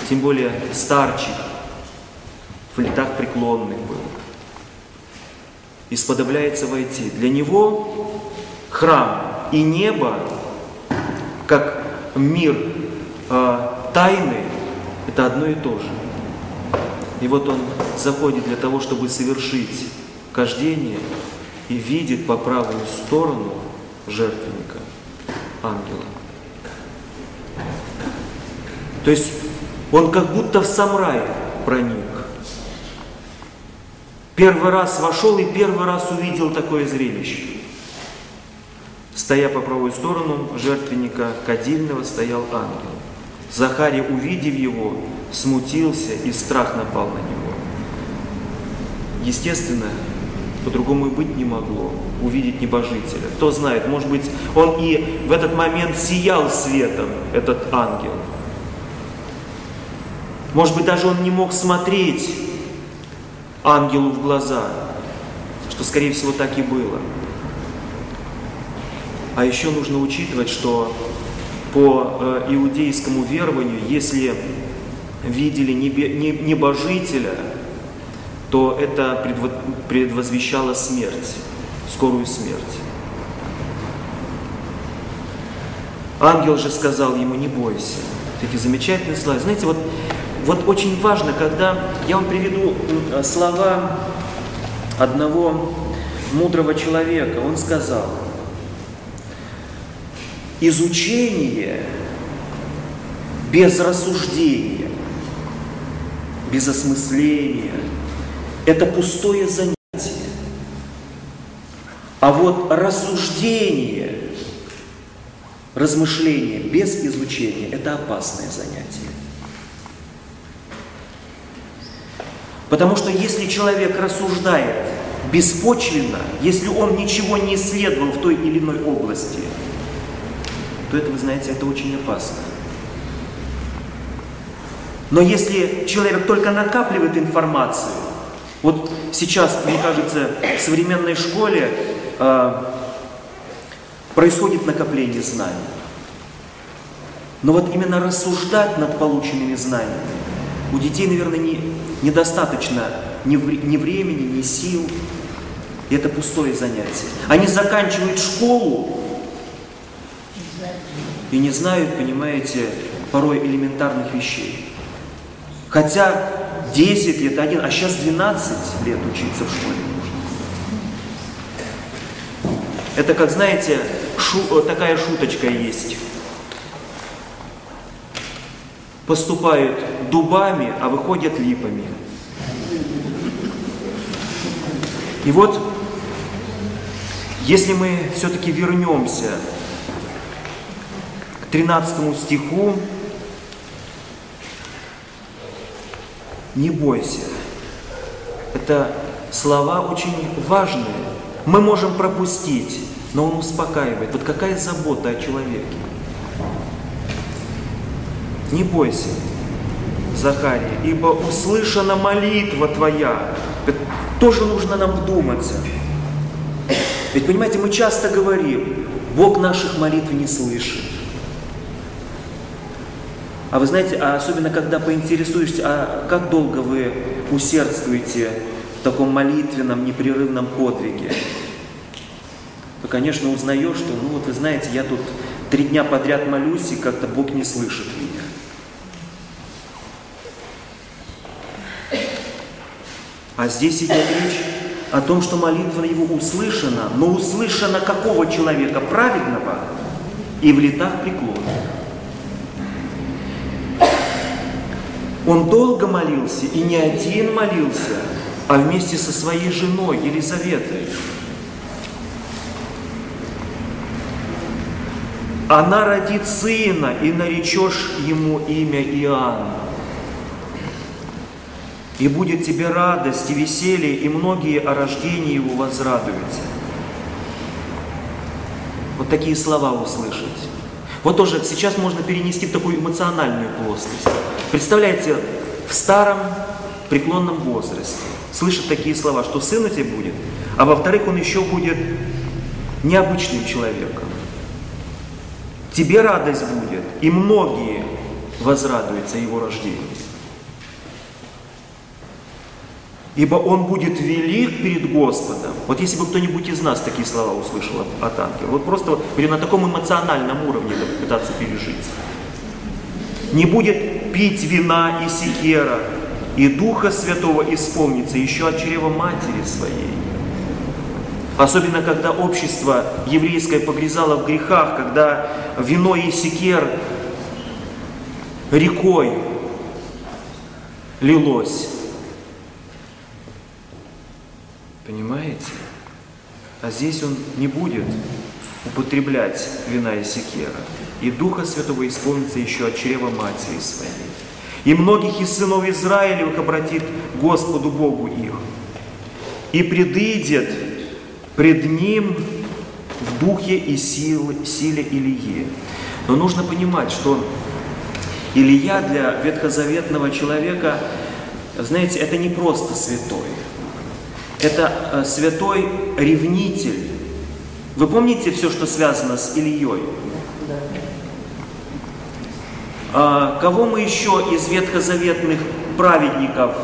тем более старчик, в летах преклонных был, и сподобляется войти. Для него храм и небо, как мир э, тайны, это одно и то же. И вот он заходит для того, чтобы совершить кождение, и видит по правую сторону жертвенника ангела. То есть он как будто в сам рай проник. Первый раз вошел и первый раз увидел такое зрелище. Стоя по правую сторону жертвенника кадильного стоял ангел. Захарий, увидев его, смутился и страх напал на него. Естественно, по-другому и быть не могло увидеть небожителя. Кто знает, может быть, он и в этот момент сиял светом, этот ангел. Может быть, даже он не мог смотреть ангелу в глаза, что, скорее всего, так и было. А еще нужно учитывать, что по э, иудейскому верованию, если видели небожителя, то это предвозвещало смерть, скорую смерть. Ангел же сказал ему, не бойся. Такие замечательные слова. Знаете, вот, вот очень важно, когда я вам приведу слова одного мудрого человека. Он сказал, изучение без рассуждения, без осмысления – это пустое занятие. А вот рассуждение, размышление без изучения – это опасное занятие. Потому что если человек рассуждает беспочвенно, если он ничего не исследовал в той или иной области – то это, вы знаете, это очень опасно. Но если человек только накапливает информацию, вот сейчас, мне кажется, в современной школе э, происходит накопление знаний. Но вот именно рассуждать над полученными знаниями у детей, наверное, не, недостаточно ни, ни времени, ни сил. Это пустое занятие. Они заканчивают школу, и не знают, понимаете, порой элементарных вещей. Хотя 10 лет один, а сейчас 12 лет учиться в школе нужно. Это как, знаете, шу, такая шуточка есть. Поступают дубами, а выходят липами. И вот, если мы все-таки вернемся 13 стиху «Не бойся». Это слова очень важные. Мы можем пропустить, но он успокаивает. Вот какая забота о человеке. Не бойся, Захария, ибо услышана молитва твоя. Тоже нужно нам вдуматься. Ведь, понимаете, мы часто говорим, Бог наших молитв не слышит. А вы знаете, а особенно когда поинтересуешься, а как долго вы усердствуете в таком молитвенном, непрерывном подвиге, то, конечно, узнаешь, что, ну вот вы знаете, я тут три дня подряд молюсь, и как-то Бог не слышит меня. А здесь идет речь о том, что молитва его услышана, но услышана какого человека? Праведного и в летах преклона. Он долго молился, и не один молился, а вместе со своей женой Елизаветой. Она родит сына, и наречешь ему имя Иоанн. И будет тебе радость и веселье, и многие о рождении его возрадуются. Вот такие слова услышать. Вот тоже сейчас можно перенести в такую эмоциональную плоскость. Представляете, в старом преклонном возрасте слышит такие слова, что сын у тебя будет, а во-вторых, он еще будет необычным человеком. Тебе радость будет, и многие возрадуются его рождению. Ибо он будет велик перед Господом. Вот если бы кто-нибудь из нас такие слова услышал от ангела, вот просто говорю, на таком эмоциональном уровне пытаться пережить. Не будет пить вина и секера, и Духа Святого исполнится еще от чрева матери своей. Особенно, когда общество еврейское погрязало в грехах, когда вино и секер рекой лилось. Понимаете? А здесь он не будет употреблять вина и секера. И Духа Святого исполнится еще от чрева матери своей. И многих из сынов Израилевых обратит Господу Богу их. И предыдет пред Ним в духе и силе, силе Илии. Но нужно понимать, что Илия для ветхозаветного человека, знаете, это не просто святой. Это э, святой ревнитель. Вы помните все, что связано с Ильей? А, кого мы еще из ветхозаветных праведников,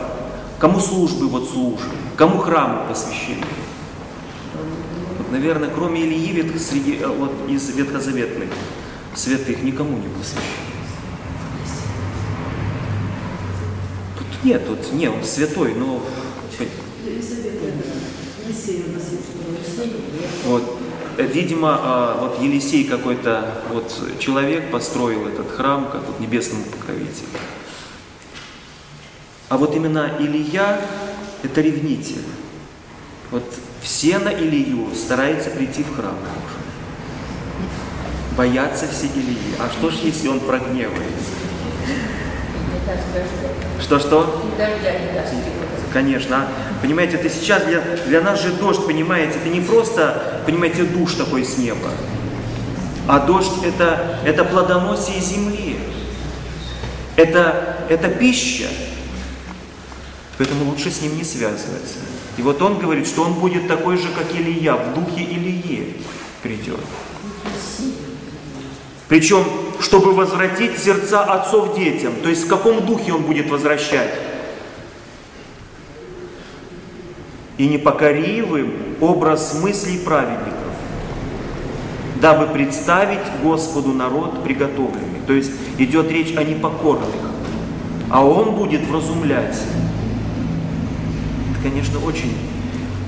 кому службы вот служим, кому храмы посвящены? наверное, кроме Ильи среди, э, вот, из ветхозаветных святых никому не посвящен. Тут нет, тут не, он святой, но... Вот, э, видимо, а, вот Елисей какой-то вот человек построил этот храм, как вот небесному покровителю. А вот именно Илья – это ревнитель. Вот все на Илью стараются прийти в храм Божий. Боятся все Ильи. А что ж, если он прогневается? Что-что? Конечно. Понимаете, это сейчас для, для нас же дождь, понимаете, это не просто, понимаете, душ такой с неба. А дождь это, это плодоносие земли. Это, это пища. Поэтому лучше с ним не связываться. И вот он говорит, что он будет такой же, как Илья, в духе Ильи придет. Причем, чтобы возвратить сердца отцов детям. То есть в каком духе он будет возвращать? И непокоривым образ мыслей праведников, дабы представить Господу народ приготовленный. То есть идет речь о непокорных, а он будет вразумлять конечно, очень,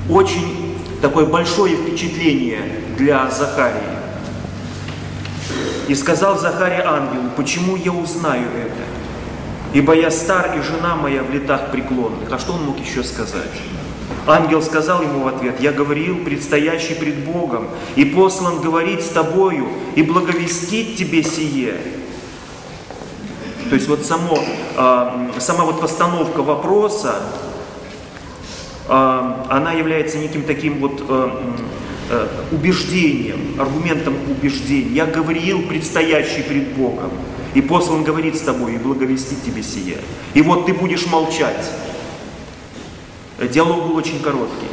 очень такое большое впечатление для Захарии. И сказал Захарий ангелу, почему я узнаю это? Ибо я стар, и жена моя в летах преклонных. А что он мог еще сказать? Ангел сказал ему в ответ, я говорил, предстоящий пред Богом, и послан говорить с тобою, и благовестить тебе сие. То есть вот само, а, сама вот постановка вопроса, а, она является неким таким вот э, убеждением, аргументом убеждения. Я говорил предстоящий пред Богом, и послан говорит с тобой, и благовестит тебе сие. И вот ты будешь молчать. Диалог был очень короткий.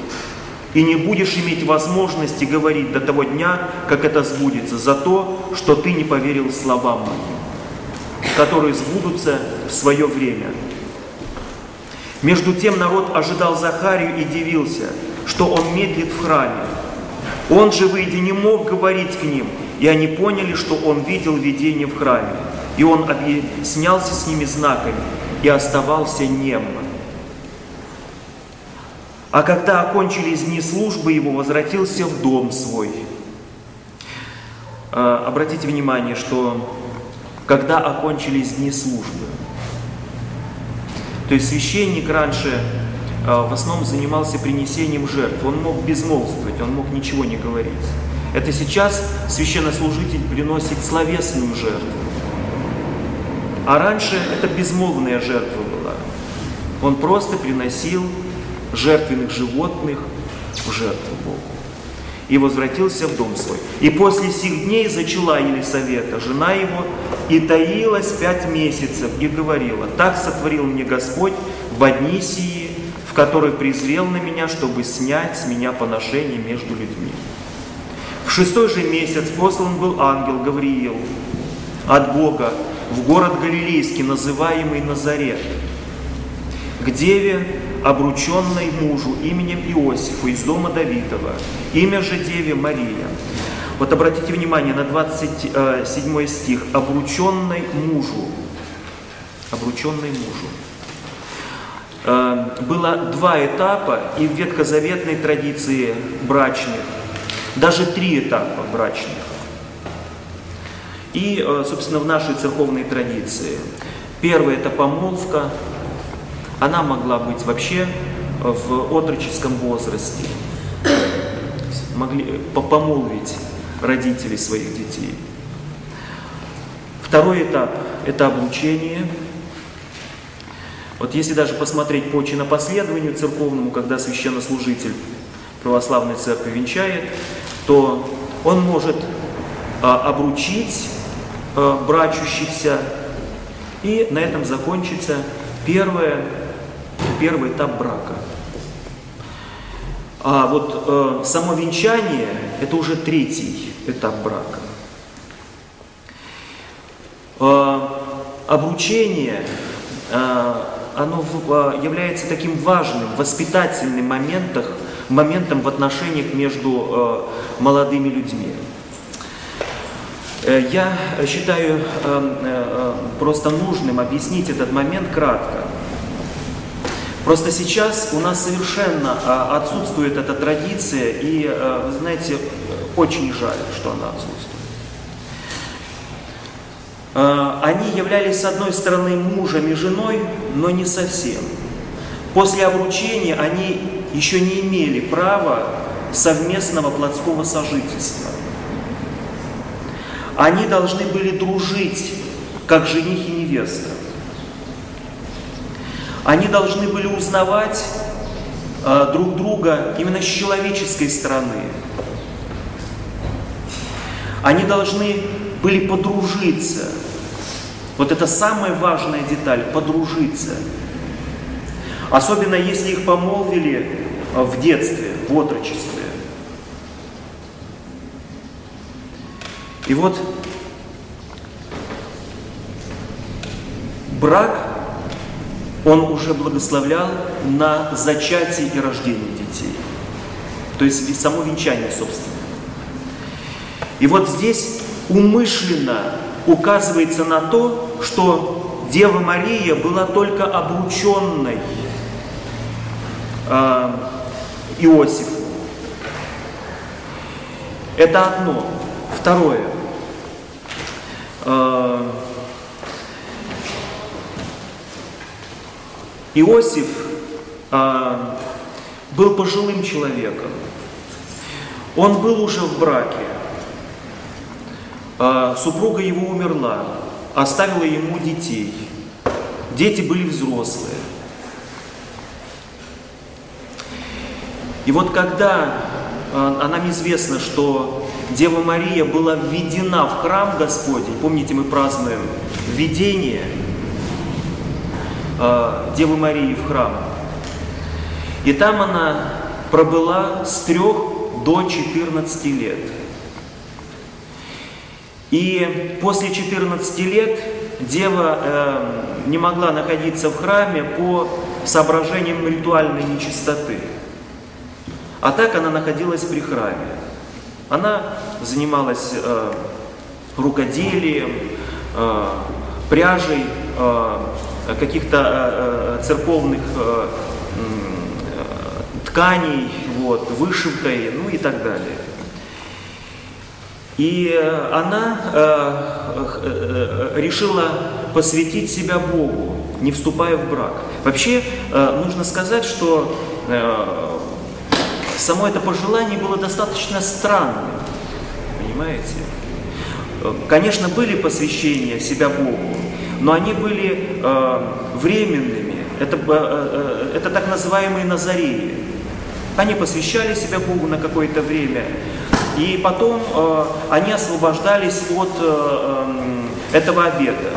И не будешь иметь возможности говорить до того дня, как это сбудется, за то, что ты не поверил словам моим, которые сбудутся в свое время. Между тем народ ожидал Захарию и дивился, что он медлит в храме. Он же, выйдя, не мог говорить к ним, и они поняли, что он видел видение в храме. И он объяснялся с ними знаками и оставался нем. А когда окончились дни службы его, возвратился в дом свой. А, обратите внимание, что когда окончились дни службы, то есть священник раньше а, в основном занимался принесением жертв. Он мог безмолвствовать, он мог ничего не говорить. Это сейчас священнослужитель приносит словесную жертву. А раньше это безмолвная жертва была. Он просто приносил жертвенных животных в жертву Богу. И возвратился в дом свой. И после сих дней зачала Елисавета, жена его, и таилась пять месяцев, и говорила, «Так сотворил мне Господь в дни сии, в которые презрел на меня, чтобы снять с меня поношение между людьми». В шестой же месяц послан был ангел Гавриил от Бога в город Галилейский, называемый Назарет, к деве, обрученной мужу именем Иосифу из дома Давидова, имя же деве Мария. Вот обратите внимание на 27 стих. Обрученной мужу. Обрученной мужу. Э, было два этапа и в ветхозаветной традиции брачных, даже три этапа брачных. И, э, собственно, в нашей церковной традиции. Первый – это помолвка, она могла быть вообще в отроческом возрасте. Могли помолвить родителей своих детей. Второй этап – это облучение. Вот если даже посмотреть по чинопоследованию церковному, когда священнослужитель православной церкви венчает, то он может а, обручить а, брачущихся, и на этом закончится первое первый этап брака. А вот э, само венчание – это уже третий этап брака. Э, обручение, э, оно э, является таким важным, воспитательным моментом, моментом в отношениях между э, молодыми людьми. Э, я считаю э, э, просто нужным объяснить этот момент кратко. Просто сейчас у нас совершенно а, отсутствует эта традиция, и, а, вы знаете, очень жаль, что она отсутствует. А, они являлись, с одной стороны, мужем и женой, но не совсем. После обручения они еще не имели права совместного плотского сожительства. Они должны были дружить, как жених и невеста. Они должны были узнавать э, друг друга именно с человеческой стороны. Они должны были подружиться. Вот это самая важная деталь – подружиться. Особенно если их помолвили э, в детстве, в отрочестве. И вот брак он уже благословлял на зачатие и рождение детей. То есть само венчание, собственно. И вот здесь умышленно указывается на то, что Дева Мария была только обрученной э, Иосифу. Это одно. Второе. Э, Иосиф а, был пожилым человеком. Он был уже в браке. А, супруга его умерла, оставила ему детей. Дети были взрослые. И вот когда а, нам известно, что Дева Мария была введена в храм Господень, помните, мы празднуем введение – э, Девы Марии в храм. И там она пробыла с трех до 14 лет. И после 14 лет дева э, не могла находиться в храме по соображениям ритуальной нечистоты. А так она находилась при храме. Она занималась э, рукоделием, э, пряжей, э, каких-то э, э, церковных э, тканей, вот, вышивкой, ну и так далее. И она э, э, решила посвятить себя Богу, не вступая в брак. Вообще, э, нужно сказать, что э, само это пожелание было достаточно странным, понимаете? Конечно, были посвящения себя Богу, но они были э, временными. Это, э, э, это так называемые назареи. Они посвящали себя Богу на какое-то время, и потом э, они освобождались от э, э, этого обета.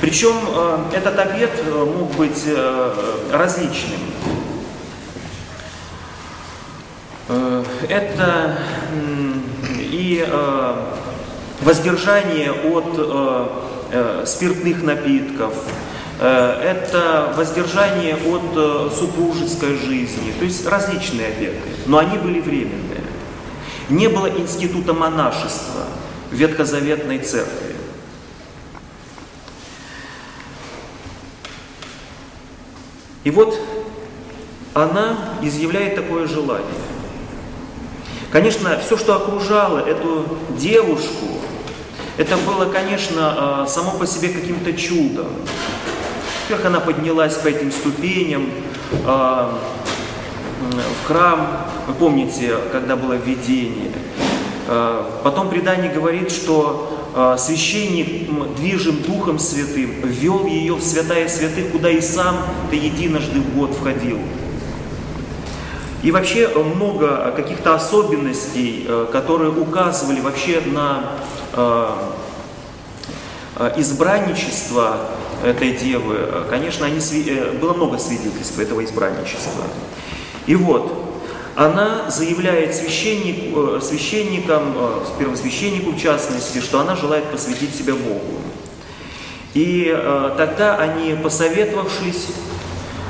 Причем э, этот обет э, мог быть э, различным. Э, это и э, воздержание от э, э, спиртных напитков, э, это воздержание от э, супружеской жизни, то есть различные обеты, но они были временные. Не было института монашества в ветхозаветной церкви. И вот она изъявляет такое желание. Конечно, все, что окружало эту девушку, это было, конечно, а, само по себе каким-то чудом. Во-первых, она поднялась по этим ступеням а, в храм, вы помните, когда было видение. А, потом предание говорит, что священник, движим Духом Святым, ввел ее в святая святых, куда и сам ты единожды в год входил. И вообще много каких-то особенностей, которые указывали вообще на Э, э, избранничество этой девы, конечно, они, э, было много свидетельств этого избранничества. И вот, она заявляет священник, священникам, первосвященнику в частности, что она желает посвятить себя Богу. И тогда они, посоветовавшись,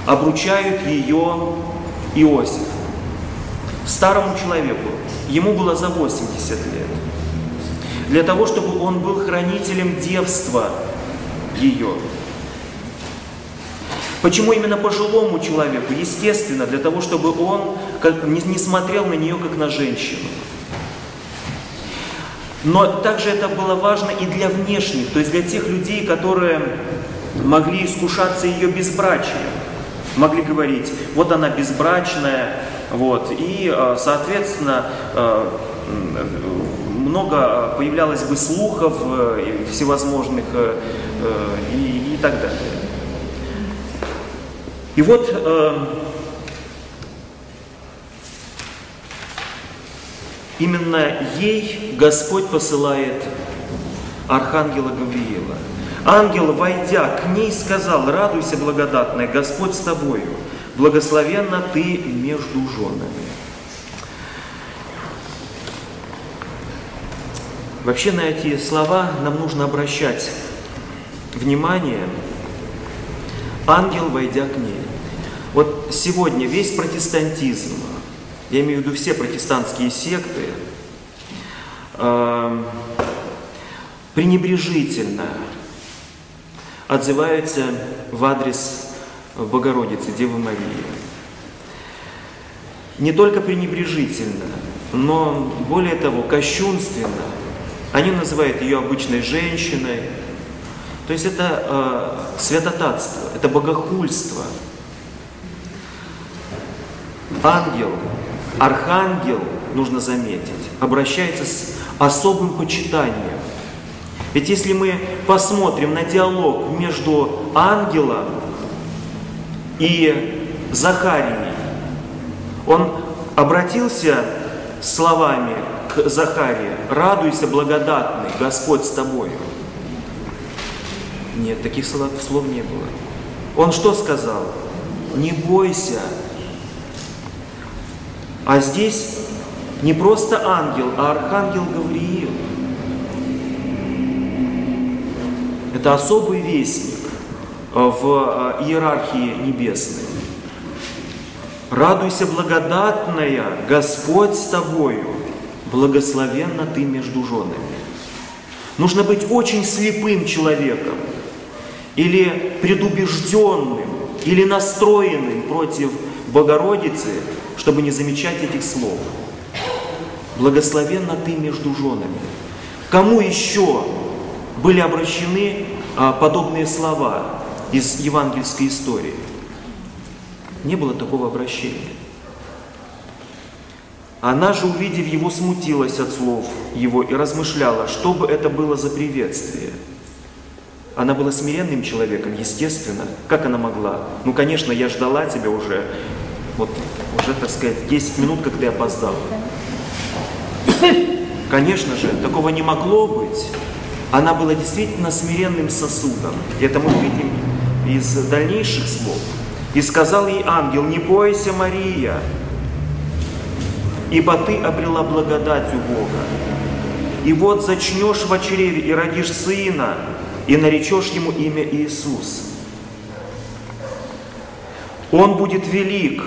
обручают ее Иосиф, старому человеку. Ему было за 80 лет для того, чтобы он был хранителем девства ее. Почему именно пожилому человеку? Естественно, для того, чтобы он как, не, смотрел на нее как на женщину. Но также это было важно и для внешних, то есть для тех людей, которые могли искушаться ее безбрачием. Могли говорить, вот она безбрачная, вот, и, а, соответственно, а, много э, появлялось бы слухов э, всевозможных э, и, и так далее. И вот именно ей Господь посылает Архангела Гавриила. Ангел, войдя к ней, сказал, радуйся, благодатная, Господь с тобою, благословенна ты между женами. Вообще на эти слова нам нужно обращать внимание, ангел, войдя к ней. Вот сегодня весь протестантизм, я имею в виду все протестантские секты, э, пренебрежительно отзываются в адрес Богородицы, Девы Марии. Не только пренебрежительно, но более того, кощунственно – они называют ее обычной женщиной. То есть это э, святотатство, это богохульство. Ангел, архангел, нужно заметить, обращается с особым почитанием. Ведь если мы посмотрим на диалог между ангелом и Захарией, он обратился словами к Захарии, радуйся, благодатный, Господь с тобою. Нет, таких слов, не было. Он что сказал? Не бойся. А здесь не просто ангел, а архангел Гавриил. Это особый вестник в э, иерархии небесной. Радуйся, благодатная, Господь с тобою благословенна ты между женами. Нужно быть очень слепым человеком, или предубежденным, или настроенным против Богородицы, чтобы не замечать этих слов. Благословенна ты между женами. Кому еще были обращены а, подобные слова из евангельской истории? Не было такого обращения. Она же, увидев его, смутилась от слов его и размышляла, что бы это было за приветствие. Она была смиренным человеком, естественно. Как она могла? Ну, конечно, я ждала тебя уже, вот, уже, так сказать, 10 минут, как ты опоздал. Конечно же, такого не могло быть. Она была действительно смиренным сосудом. И это мы видим из дальнейших слов. И сказал ей ангел, не бойся, Мария, ибо ты обрела благодать у Бога. И вот зачнешь в чреве и родишь сына, и наречешь ему имя Иисус. Он будет велик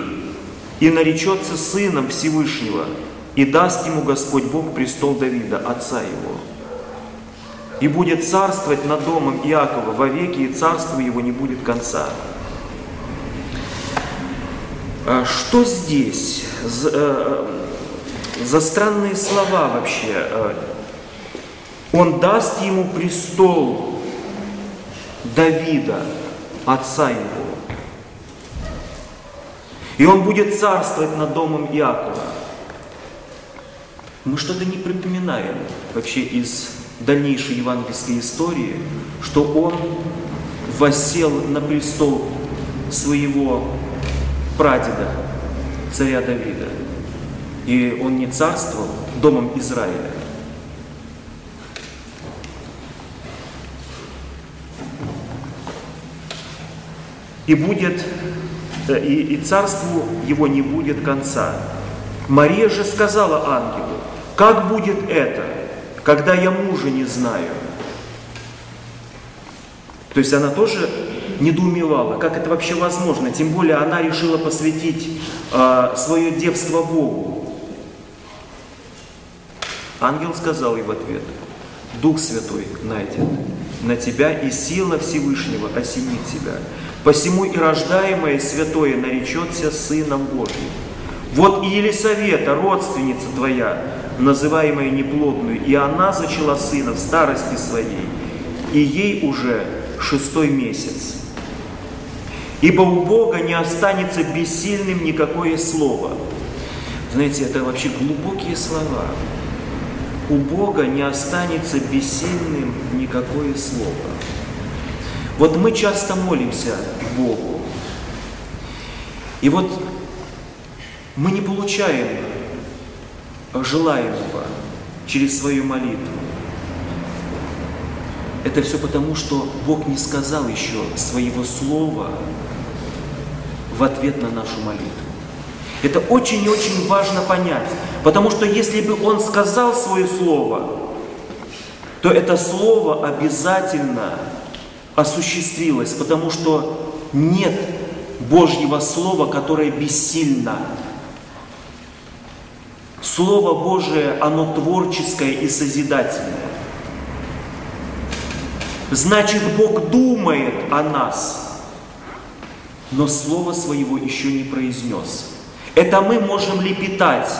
и наречется сыном Всевышнего, и даст ему Господь Бог престол Давида, отца его. И будет царствовать над домом Иакова вовеки, и царство его не будет конца. А что здесь? За странные слова вообще. Э, он даст ему престол Давида, отца его. И он будет царствовать над домом Иакова. Мы что-то не припоминаем вообще из дальнейшей евангельской истории, что он восел на престол своего прадеда, царя Давида и он не царствовал домом Израиля. И будет, э, и, и царству его не будет конца. Мария же сказала ангелу, как будет это, когда я мужа не знаю? То есть она тоже недоумевала, как это вообще возможно. Тем более она решила посвятить э, свое девство Богу. Ангел сказал ей в ответ, Дух Святой найдет на тебя, и сила Всевышнего осенит тебя. Посему и рождаемое святое наречется Сыном Божьим. Вот и Елисавета, родственница твоя, называемая неплодную, и она зачала сына в старости своей, и ей уже шестой месяц. Ибо у Бога не останется бессильным никакое слово. Знаете, это вообще глубокие слова у Бога не останется бессильным никакое слово. Вот мы часто молимся Богу, и вот мы не получаем желаемого через свою молитву. Это все потому, что Бог не сказал еще своего слова в ответ на нашу молитву. Это очень и очень важно понять. Потому что если бы он сказал свое слово, то это слово обязательно осуществилось, потому что нет Божьего Слова, которое бессильно. Слово Божие, оно творческое и созидательное. Значит, Бог думает о нас, но Слово Своего еще не произнес. Это мы можем лепетать,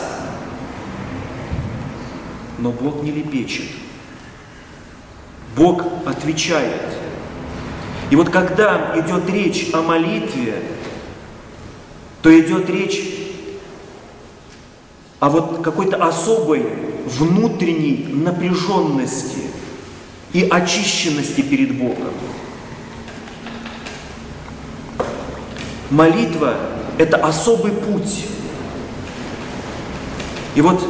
но Бог не лепечет. Бог отвечает. И вот когда идет речь о молитве, то идет речь о вот какой-то особой внутренней напряженности и очищенности перед Богом. Молитва – это особый путь. И вот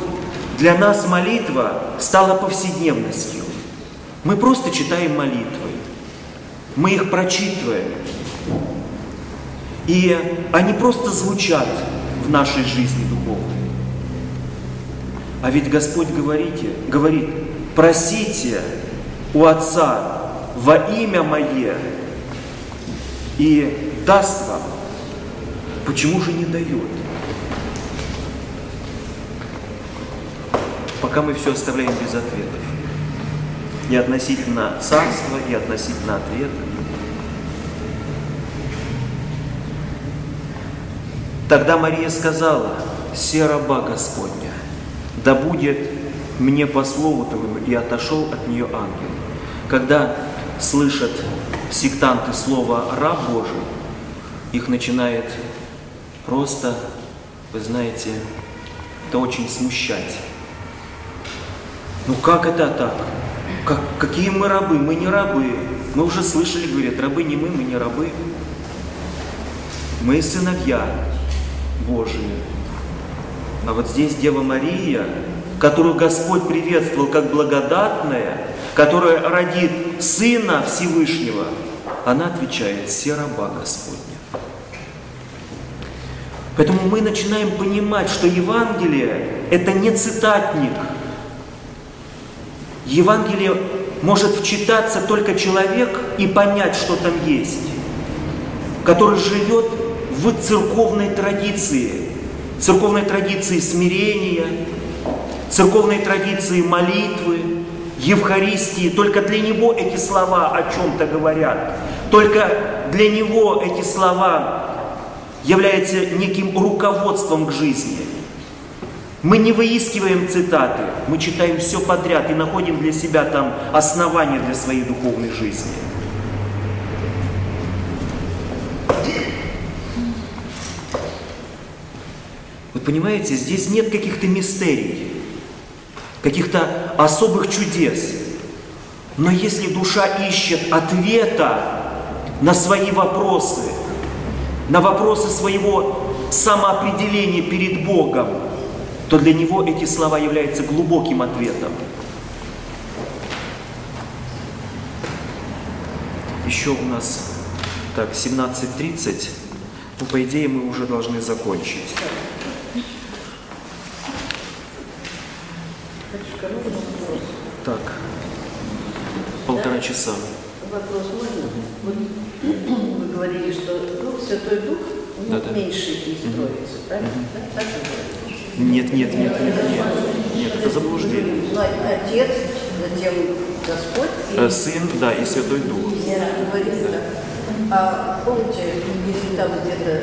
для нас молитва стала повседневностью. Мы просто читаем молитвы, мы их прочитываем, и они просто звучат в нашей жизни духовной. А ведь Господь говорите, говорит, просите у Отца во имя Мое и даст вам. Почему же не дает? пока мы все оставляем без ответов. И относительно царства, и относительно ответа. Тогда Мария сказала, «Се раба Господня, да будет мне по слову твоему», и отошел от нее ангел. Когда слышат сектанты слово «раб Божий», их начинает просто, вы знаете, это очень смущать. Ну как это так? Как, какие мы рабы? Мы не рабы. Мы уже слышали, говорят, рабы не мы, мы не рабы. Мы сыновья Божии. А вот здесь Дева Мария, которую Господь приветствовал как благодатная, которая родит Сына Всевышнего, она отвечает, «Все раба Господня». Поэтому мы начинаем понимать, что Евангелие – это не цитатник. Евангелие может вчитаться только человек и понять, что там есть, который живет в церковной традиции, церковной традиции смирения, церковной традиции молитвы, Евхаристии. Только для него эти слова о чем-то говорят. Только для него эти слова являются неким руководством к жизни. Мы не выискиваем цитаты, мы читаем все подряд и находим для себя там основания для своей духовной жизни. Вы понимаете, здесь нет каких-то мистерий, каких-то особых чудес. Но если душа ищет ответа на свои вопросы, на вопросы своего самоопределения перед Богом, то для него эти слова являются глубоким ответом. Еще у нас так 17.30, ну по идее мы уже должны закончить. Так, полтора часа. Вопрос можно? Вот вы говорили, что Святой Дух ну, Да-да. меньше и строится, правильно? Нет, нет, нет, нет, нет. Нет, это заблуждение. Ну, Отец, затем Господь и Э, Сын, да, и Святой Дух. Да. А помните, если там где-то э,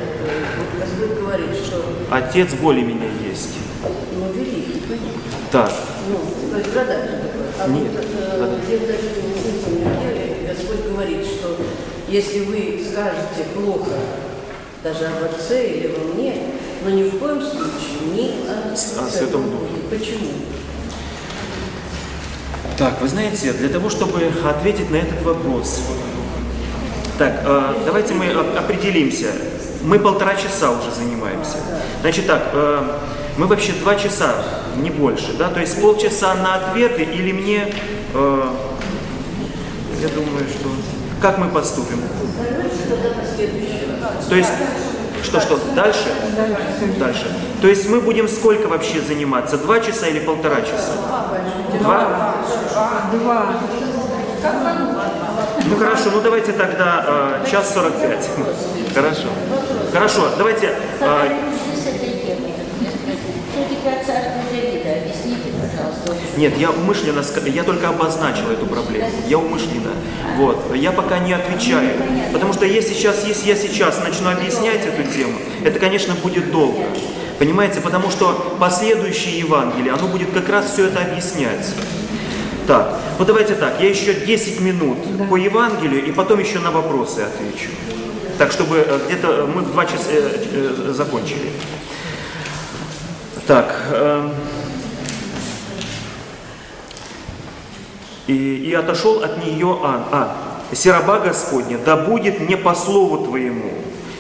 Господь говорит, что Отец более меня есть. ну, великий, понятно. Так, Ну, то есть градация такая. А Нет, вот э, где-то Господь говорит, что если вы скажете плохо даже об Отце или во мне, но ни в коем случае ни о, О Святом Духе. Почему? Так, вы знаете, для того, чтобы ответить на этот вопрос, так, э, давайте мы оп- определимся. Мы полтора часа уже занимаемся. Значит так, э, мы вообще два часа, не больше, да, то есть полчаса на ответы или мне, э, я думаю, что, как мы поступим? То есть, что-что, дальше? Дальше. То есть мы будем сколько вообще заниматься? Два часа или полтора часа? Два? Два. Ну хорошо, ну давайте тогда э, час сорок пять. Хорошо. Хорошо, давайте. э, с этой темой. Все-таки про царство Давида объясните, пожалуйста. Нет, я умышленно, я только обозначил эту проблему. Я умышленно. Вот. Я пока не отвечаю. Потому что если сейчас, если я сейчас начну объяснять эту тему, это, конечно, будет долго. Понимаете? Потому что последующее Евангелие, оно будет как раз все это объяснять. Так, ну давайте так, я еще 10 минут по Евангелию и потом еще на вопросы отвечу. Так, чтобы э, где-то мы в 2 часа э, э, закончили. Так, и, и отошел от нее Ан. А, сераба Господня, да будет мне по слову твоему.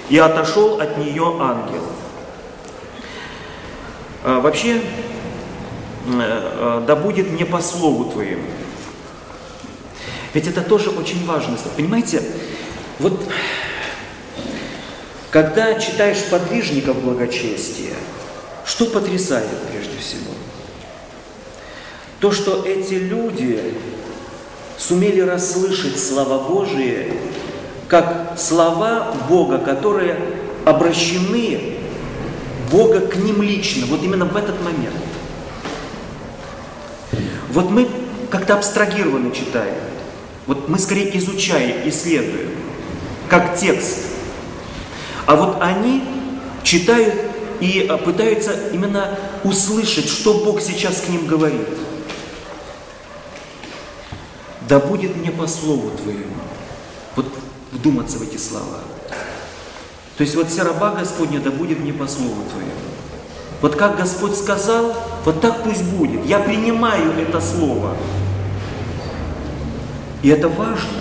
И отошел от нее ангел. А, вообще, э, да будет мне по слову твоему. Ведь это тоже очень важно. Понимаете, вот когда читаешь подвижников благочестия, что потрясает прежде всего? То, что эти люди сумели расслышать слова Божие как слова Бога, которые обращены Бога к ним лично, вот именно в этот момент. Вот мы как-то абстрагированно читаем, вот мы скорее изучаем, исследуем, как текст. А вот они читают и пытаются именно услышать, что Бог сейчас к ним говорит. Да будет мне по слову Твоему. Вот вдуматься в эти слова. То есть вот вся раба Господня, да будет мне по слову Твоему. Вот как Господь сказал, вот так пусть будет. Я принимаю это слово. И это важно.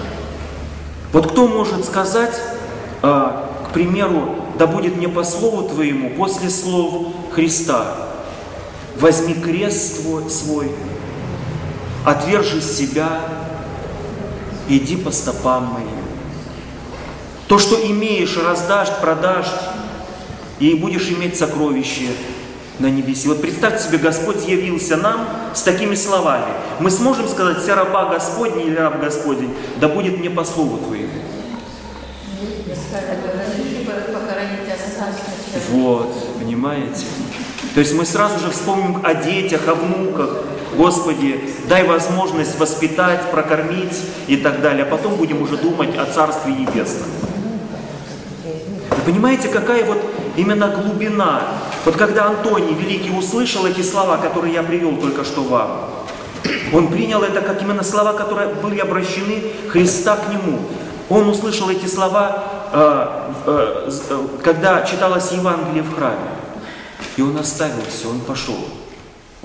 Вот кто может сказать, а, к примеру, да будет мне по слову Твоему, после слов Христа, возьми крест свой, свой отвержи себя, иди по стопам моим. То, что имеешь, раздашь, продашь, и будешь иметь сокровище на небесе. Вот представьте себе, Господь явился нам с такими словами. Мы сможем сказать, вся раба Господня или раб Господень, да будет мне по слову Твоему. Вот, понимаете? То есть мы сразу же вспомним о детях, о внуках. Господи, дай возможность воспитать, прокормить и так далее. А потом будем уже думать о Царстве Небесном. Вы понимаете, какая вот именно глубина. Вот когда Антоний Великий услышал эти слова, которые я привел только что вам, он принял это как именно слова, которые были обращены Христа к нему. Он услышал эти слова, э, э, э, когда читалось Евангелие в храме. И он оставил все, он пошел.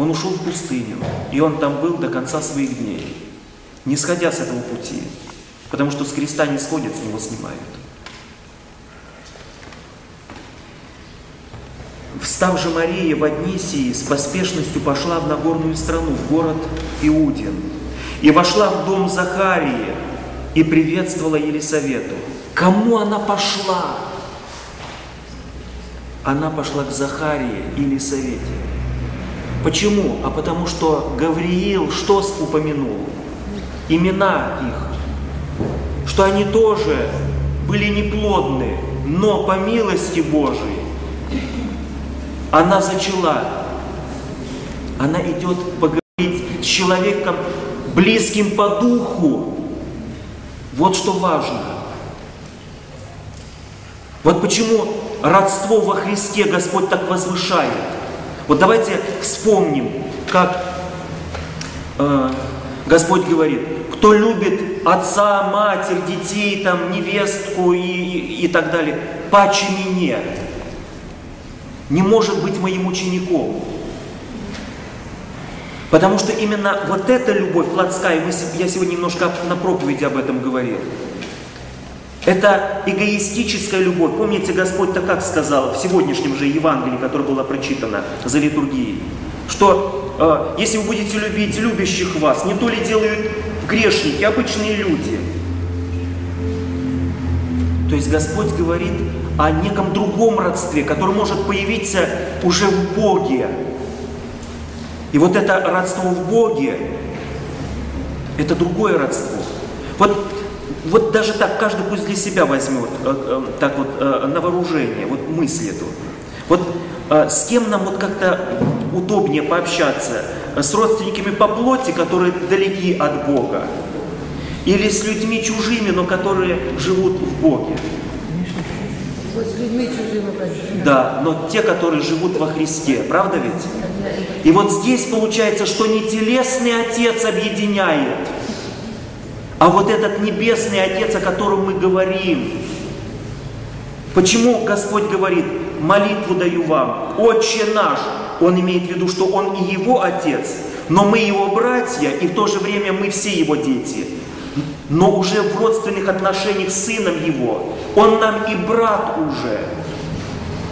Он ушел в пустыню, и он там был до конца своих дней, не сходя с этого пути, потому что с креста не сходят, с него снимают. Встав же Мария в одни с поспешностью пошла в Нагорную страну, в город Иудин, и вошла в дом Захарии и приветствовала Елисавету. Кому она пошла? Она пошла к Захарии и Елисавете. Почему? А потому что Гавриил что упомянул? Имена их. Что они тоже были неплодны, но по милости Божией она зачала. Она идет поговорить с человеком, близким по духу. Вот что важно. Вот почему родство во Христе Господь так возвышает. Вот давайте вспомним, как э, Господь говорит, кто любит отца, матерь, детей, там, невестку и, и, и так далее, паче мне не может быть моим учеником. Потому что именно вот эта любовь плотская, мы, я сегодня немножко на проповеди об этом говорил, это эгоистическая любовь. Помните, Господь-то как сказал в сегодняшнем же Евангелии, которое было прочитано за литургией, что э, если вы будете любить любящих вас, не то ли делают грешники, обычные люди. То есть Господь говорит о неком другом родстве, которое может появиться уже в Боге. И вот это родство в Боге, это другое родство. Вот, вот даже так, каждый пусть для себя возьмет э, э, так вот э, на вооружение, вот мысль эту. Вот с кем нам вот как-то удобнее пообщаться? С родственниками по плоти, которые далеки от Бога? Или с людьми чужими, но которые живут в Боге? с людьми чужими Да, но те, которые живут во Христе, правда ведь? И вот здесь получается, что не телесный Отец объединяет, а вот этот небесный Отец, о котором мы говорим. Почему Господь говорит, молитву даю вам, Отче наш, Он имеет в виду, что Он и Его Отец, но мы Его братья, и в то же время мы все Его дети но уже в родственных отношениях с Сыном Его. Он нам и брат уже,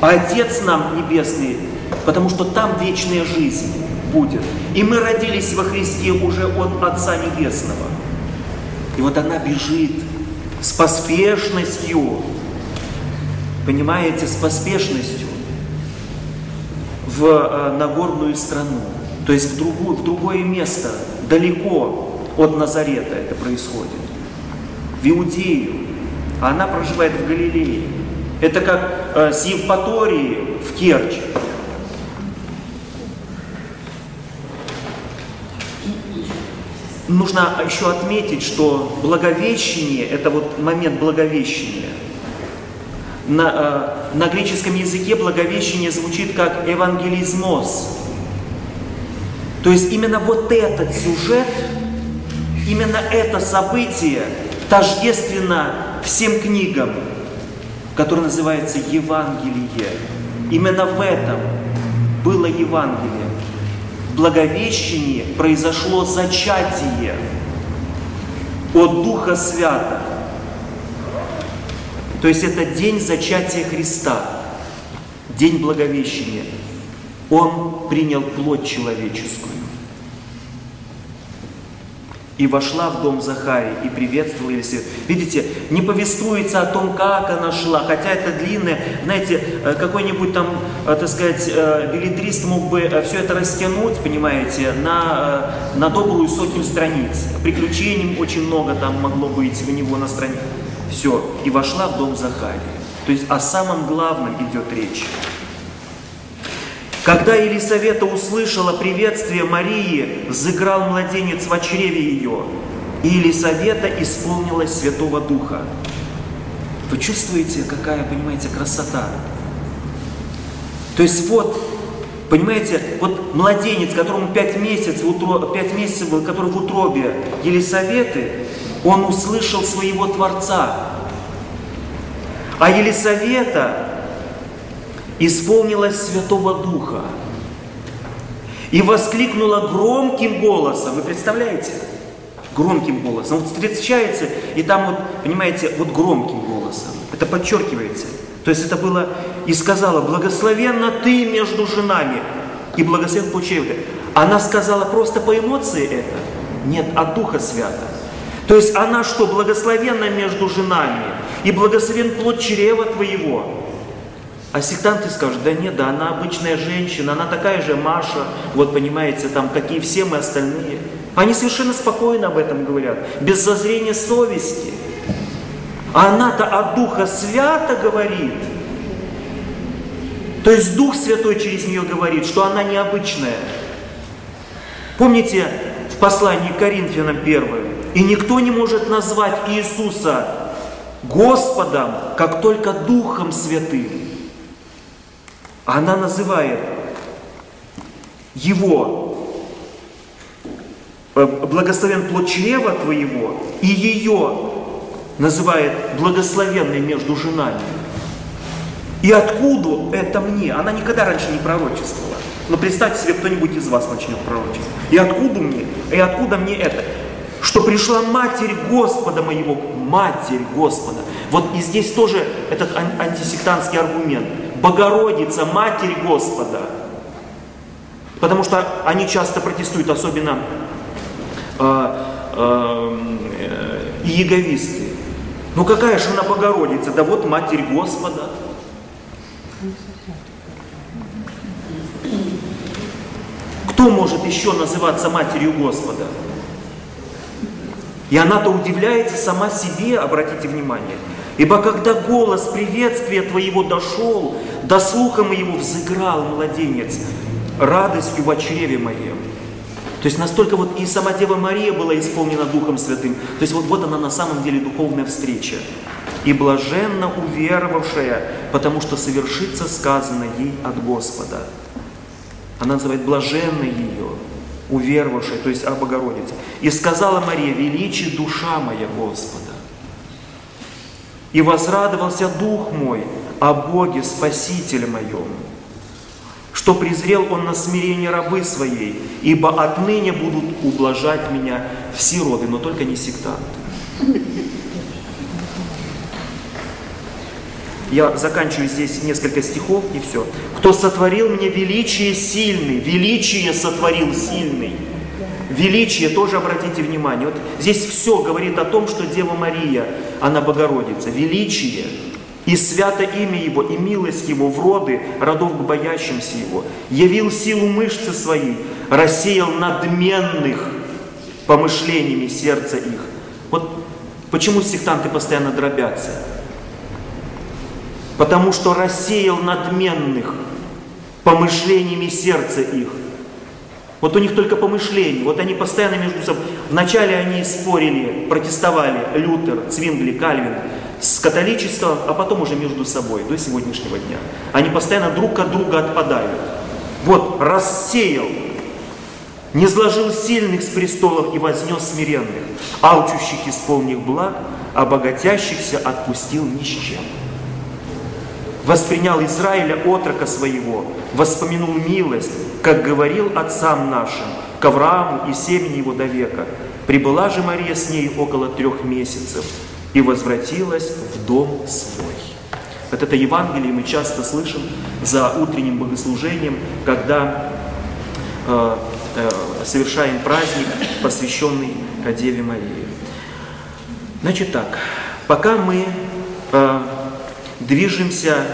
Отец нам Небесный, потому что там вечная жизнь будет. И мы родились во Христе уже от Отца Небесного. И вот она бежит с поспешностью, понимаете, с поспешностью в э, Нагорную страну, то есть в, другую, в другое место, далеко от Назарета это происходит в Иудею, а она проживает в Галилее. Это как э, с Евпатории в Керчь. Нужно еще отметить, что благовещение, это вот момент благовещения, на, э, на греческом языке благовещение звучит как евангелизмос. То есть именно вот этот сюжет, именно это событие тождественно всем книгам, который называется Евангелие. Именно в этом было Евангелие. Благовещении произошло зачатие от Духа Свята. То есть это день зачатия Христа, день Благовещения. Он принял плоть человеческую и вошла в дом Захарии и приветствовала Елисавет. Видите, не повествуется о том, как она шла, хотя это длинное, знаете, э, какой-нибудь там, э, так сказать, э, билетрист мог бы все это растянуть, понимаете, на, на добрую сотню страниц. Приключений очень много там могло быть у него на странице. Все, и вошла в дом Захарии. То есть о самом главном идет речь. Когда Елисавета услышала приветствие Марии, взыграл младенец в чреве ее, и Елисавета исполнилась Святого Духа. Вы чувствуете, какая, понимаете, красота? То есть вот, понимаете, вот младенец, которому пять месяцев, пять месяцев был, который в утробе Елисаветы, он услышал своего Творца. А Елисавета исполнилась Святого Духа и воскликнула громким голосом. Вы представляете? Громким голосом. Вот встречается, и там вот, понимаете, вот громким голосом. Это подчеркивается. То есть это было, и сказала, благословенна ты между женами, и благословен получает. Она сказала просто по эмоции это? Нет, от Духа Свята. То есть она что, благословенна между женами, и благословен плод чрева твоего. А сектанты скажут, да нет, да она обычная женщина, она такая же Маша, вот понимаете, там, какие все мы остальные. Они совершенно спокойно об этом говорят, без зазрения совести. А она-то от Духа Свята говорит. То есть Дух Святой через нее говорит, что она необычная. Помните в послании к Коринфянам 1? И никто не может назвать Иисуса Господом, как только Духом Святым. Она называет его э, благословен плод чрева твоего, и ее называет благословенной между женами. И откуда это мне? Она никогда раньше не пророчествовала. Но представьте себе, кто-нибудь из вас начнет пророчествовать. И откуда мне? И откуда мне это? Что пришла Матерь Господа моего, Матерь Господа. Вот и здесь тоже этот антисектантский аргумент. Богородица, Матерь Господа. Потому что они часто протестуют, особенно э, э, иеговисты. Ну какая же она Богородица? Да вот Матерь Господа. Кто может еще называться Матерью Господа? И она-то удивляется сама себе, обратите внимание. Ибо когда голос приветствия Твоего дошел, до слуха моего взыграл младенец радостью в чреве моем. То есть настолько вот и сама Дева Мария была исполнена Духом Святым. То есть вот, вот она на самом деле духовная встреча. И блаженно уверовавшая, потому что совершится сказано ей от Господа. Она называет блаженной ее, уверовавшая, то есть о Богородице. И сказала Мария, величи душа моя Господа. И возрадовался дух мой о Боге Спасителе моем, что презрел Он на смирение рабы своей, ибо отныне будут ублажать меня все роды, но только не сектанты. Я заканчиваю здесь несколько стихов и все. Кто сотворил мне величие сильный, величие сотворил сильный. Величие тоже обратите внимание. Вот здесь все говорит о том, что Дева Мария, она Богородица. Величие и свято имя Его, и милость Его в роды родов к боящимся Его. Явил силу мышцы своей, рассеял надменных помышлениями сердца их. Вот почему сектанты постоянно дробятся? Потому что рассеял надменных помышлениями сердца их. Вот у них только помышления. Вот они постоянно между собой. Вначале они спорили, протестовали. Лютер, Цвингли, Кальвин. с католичеством, а потом уже между собой до сегодняшнего дня. Они постоянно друг от друга отпадают. Вот, рассеял, не сложил сильных с престолов и вознес смиренных, алчущих исполнив благ, а богатящихся отпустил ни с чем. Воспринял Израиля отрока своего, воспомянул милость, как говорил отцам нашим, к Аврааму и семени его до века. Прибыла же Мария с ней около трех месяцев и возвратилась в дом свой. Вот это Евангелие мы часто слышим за утренним богослужением, когда э, э, совершаем праздник, посвященный Деве Марии. Значит так, пока мы э, движемся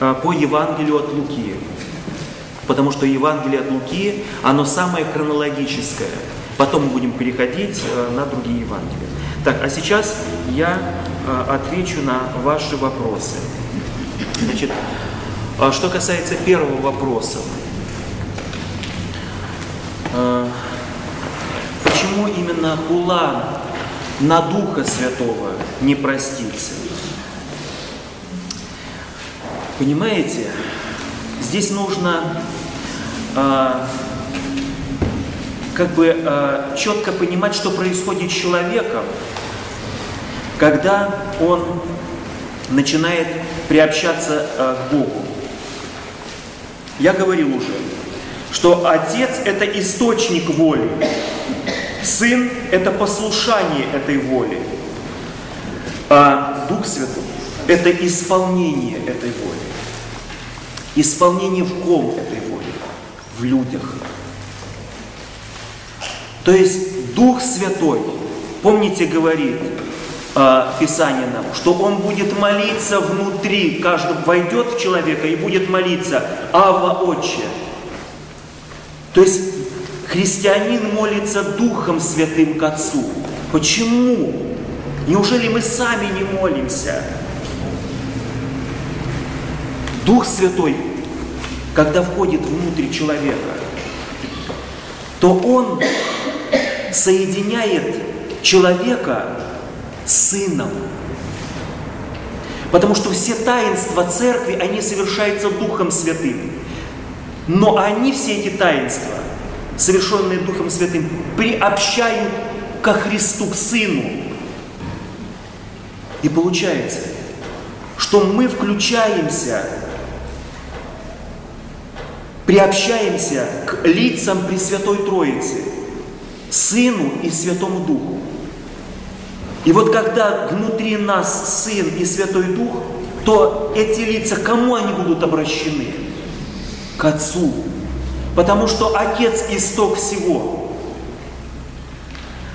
э, по Евангелию от Луки, потому что Евангелие от Луки, оно самое хронологическое. Потом мы будем переходить э, на другие Евангелия. Так, а сейчас я э, отвечу на ваши вопросы. Значит, что касается первого вопроса. Почему именно хула на Духа Святого не простится? Понимаете, здесь нужно э, как бы э, четко понимать, что происходит с человеком, когда он начинает приобщаться э, к Богу. Я говорил уже, что Отец – это источник воли, Сын – это послушание этой воли, а Дух Святой – это исполнение этой воли. Исполнение в ком этой воли? В людях. То есть Дух Святой, помните, говорит э, Писание нам, что Он будет молиться внутри, каждый войдет в человека и будет молиться «Ава Отче». То есть христианин молится Духом Святым к Отцу. Почему? Неужели мы сами не молимся? Дух Святой, когда входит внутрь человека, то он соединяет человека с Сыном. Потому что все таинства церкви, они совершаются Духом Святым. Но они, все эти таинства, совершенные Духом Святым, приобщают ко Христу, к Сыну. И получается, что мы включаемся, приобщаемся к лицам Пресвятой Троицы, Сыну и Святому Духу. И вот когда внутри нас Сын и Святой Дух, то эти лица, кому они будут обращены? К Отцу. Потому что Отец – исток всего.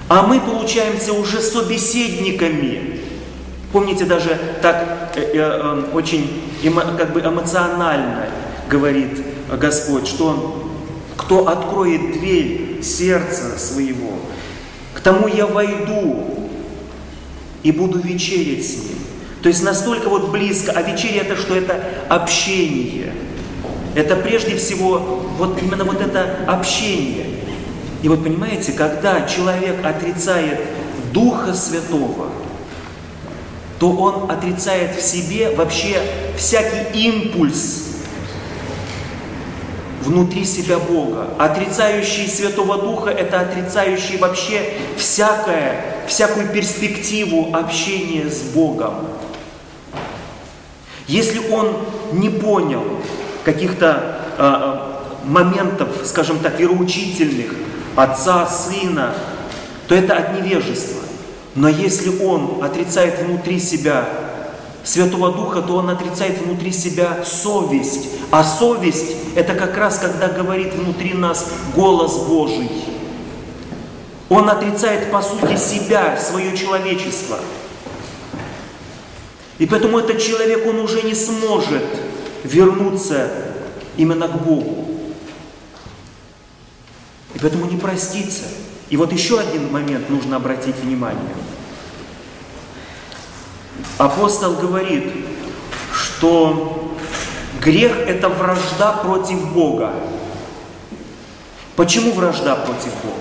А мы получаемся уже собеседниками. Помните, даже так э, э, э, очень эмо, как бы эмоционально говорит Господь, что кто откроет дверь сердца своего, к тому я войду и буду вечерять с ним. То есть настолько вот близко, а вечеря это что? Это общение. Это прежде всего вот именно вот это общение. И вот понимаете, когда человек отрицает Духа Святого, то он отрицает в себе вообще всякий импульс внутри себя Бога. Отрицающий Святого Духа – это отрицающий вообще всякое, всякую перспективу общения с Богом. Если он не понял каких-то э, моментов, скажем так, вероучительных, отца, сына, то это от невежества. Но если он отрицает внутри себя Святого Духа, то он отрицает внутри себя совесть. А совесть – это как раз, когда говорит внутри нас голос Божий. Он отрицает, по сути, себя, свое человечество. И поэтому этот человек, он уже не сможет вернуться именно к Богу. И поэтому не проститься. И вот еще один момент нужно обратить внимание – апостол говорит, что грех – это вражда против Бога. Почему вражда против Бога?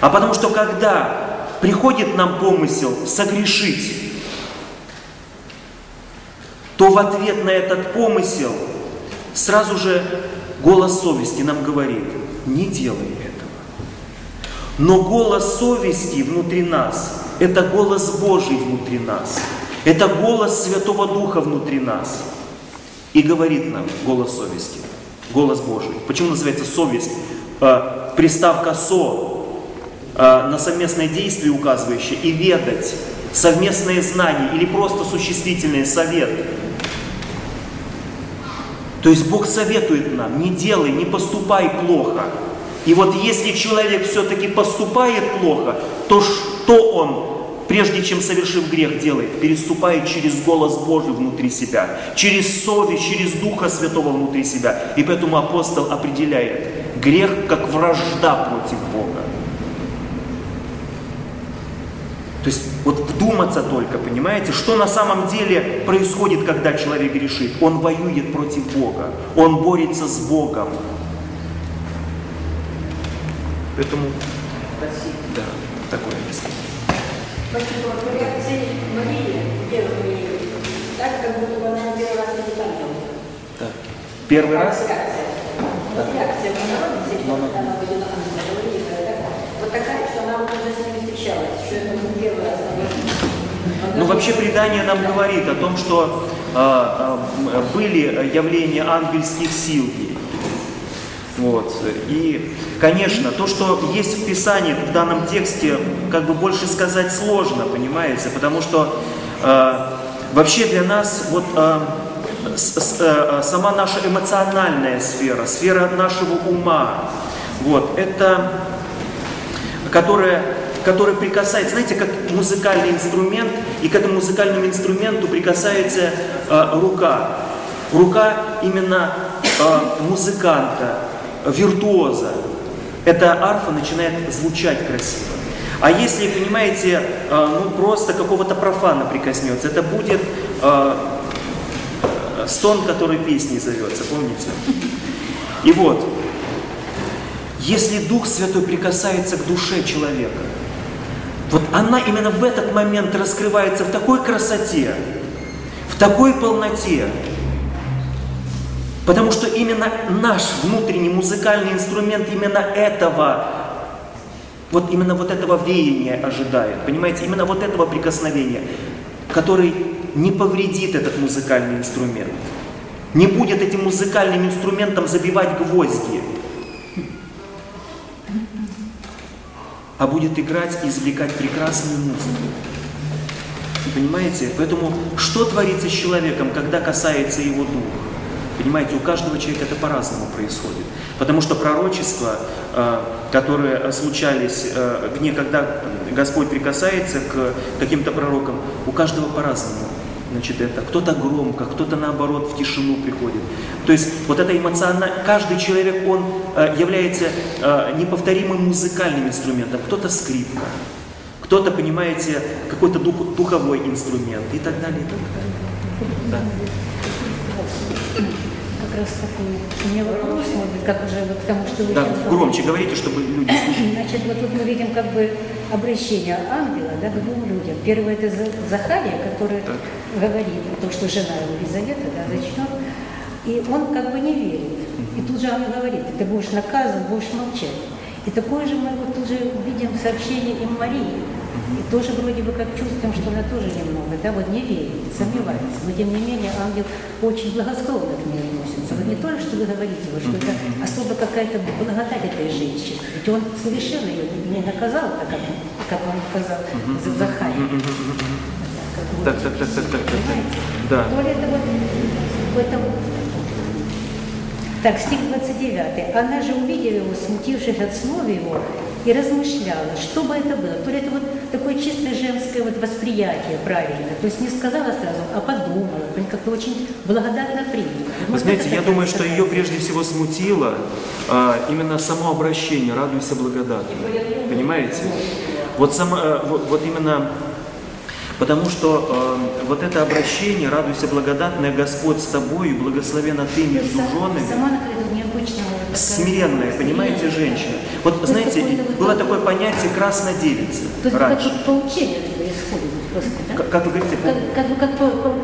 А потому что когда приходит нам помысел согрешить, то в ответ на этот помысел сразу же голос совести нам говорит, не делай этого. Но голос совести внутри нас – это голос Божий внутри нас. Это голос Святого Духа внутри нас. И говорит нам голос совести, голос Божий. Почему называется совесть? Э, приставка «со» э, на совместное действие указывающее и «ведать», совместные знания или просто существительный совет. То есть Бог советует нам, не делай, не поступай плохо. И вот если человек все-таки поступает плохо, то что он прежде чем совершив грех делает, переступает через голос Божий внутри себя, через совесть, через Духа Святого внутри себя. И поэтому апостол определяет грех как вражда против Бога. То есть вот вдуматься только, понимаете, что на самом деле происходит, когда человек грешит. Он воюет против Бога, он борется с Богом. Поэтому, Спасибо. да, такое объяснение. Спасибо. Первой, так, как будто бы она первый раз не там Да. Первый раз? Реакция. Реакция Ну, ну. когда она будет вот такая, что она уже с ними встречалась, что это первый раз. Ну, вообще предание нам говорит о том, что э, э, были явления ангельских сил. Вот. И, конечно, то, что есть в Писании, в данном тексте, как бы больше сказать сложно, понимаете, потому что э, вообще для нас вот э, с- с- э, сама наша эмоциональная сфера, сфера нашего ума, вот, это которая, которая прикасается, знаете, как музыкальный инструмент, и к этому музыкальному инструменту прикасается э, рука. Рука именно э, музыканта, виртуоза. Эта арфа начинает звучать красиво. А если, понимаете, э, ну просто какого-то профана прикоснется, это будет э, стон, который песней зовется, помните? И вот, если Дух Святой прикасается к душе человека, вот она именно в этот момент раскрывается в такой красоте, в такой полноте, потому что именно наш внутренний музыкальный инструмент именно этого, вот именно вот этого веяния ожидает, понимаете, именно вот этого прикосновения, который не повредит этот музыкальный инструмент, не будет этим музыкальным инструментом забивать гвозди, а будет играть и извлекать прекрасную музыку. Понимаете? Поэтому что творится с человеком, когда касается его духа? Понимаете, у каждого человека это по-разному происходит. Потому что пророчества, э, которые случались э, в дне, когда Господь прикасается к каким-то пророкам, у каждого по-разному. Значит, это кто-то громко, кто-то наоборот в тишину приходит. То есть вот это эмоционально, каждый человек, он э, является э, неповторимым музыкальным инструментом. Кто-то скрипка, кто-то, понимаете, какой-то дух- духовой инструмент и так далее, и так далее. Да. Как раз такой у меня вопрос, может быть, как уже вот к тому, что вы Да, громче говорите, чтобы люди слышали. Значит, вот тут мы видим как бы обращение ангела да, к двум людям. Первое это За- Захария, который Так. говорит то, что жена его Елизавета да, зачнет, и он как бы не верит. И тут же ангел говорит, ты будешь наказан, будешь молчать. И такое же мы вот уже видим сообщение и Марии. И тоже вроде бы как чувствуем, что она тоже немного, да, вот не верит, сомневается. Но тем не менее ангел очень благосклонно к ней относится. Вот не то, что вы говорите, вот, что это особо какая-то благодать этой женщины. Ведь он совершенно ее не наказал, так как, как он наказал за Захария. Так, так, так, так, так, так. Да. То ли это вот в этом... Так, стих 29. Она же, увидев его, смутившись от слов его, и размышляла, что бы это было. То ли это вот такое чисто женское вот восприятие правильное. То есть не сказала сразу, а подумала, как-то очень благодатно приняла. Вы знаете, я думаю, что ее прежде всего смутило а, именно само обращение «радуйся благодатно». Понимаете? Вот, само, э, вот, вот именно потому что э, вот это обращение «радуйся благодатная, Господь с тобою, благословена ты между женами», смиренная, понимаете, женщина. Вот знаете, было такое понятие «красная девица» То есть раньше. как вот поучение отсюда исходит просто, да? Как, как вы говорите, Как, как бы как по- по-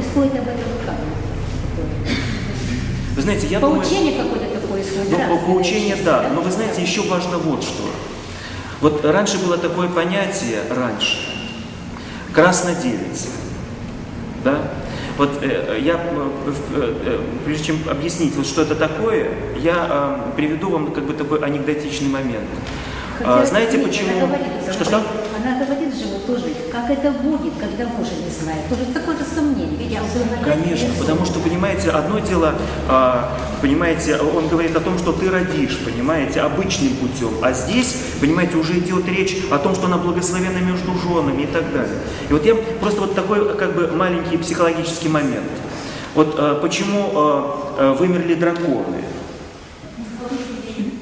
исходит об этом как? Вы знаете, я думаю... Поучение какое-то такое исходит. Ну, поучение, значит, да. Но вы знаете, еще важно вот что. Вот раньше было такое понятие, раньше, краснодевица. Да? Вот э, я, э, э, прежде чем объяснить, вот, что это такое, я э, приведу вам как бы такой анекдотичный момент. А, Хотя, знаете нет, почему? Что-что? Она говорит же вот тоже, как это будет, когда мужа не знает. Тоже такое же сомнение. Ведь особенно Конечно, потому что, понимаете, одно дело, а, понимаете, он говорит о том, что ты родишь, понимаете, обычным путем, а здесь, понимаете, уже идет речь о том, что она благословена между женами и так далее. И вот я просто вот такой, как бы, маленький психологический момент. Вот а, почему а, вымерли драконы?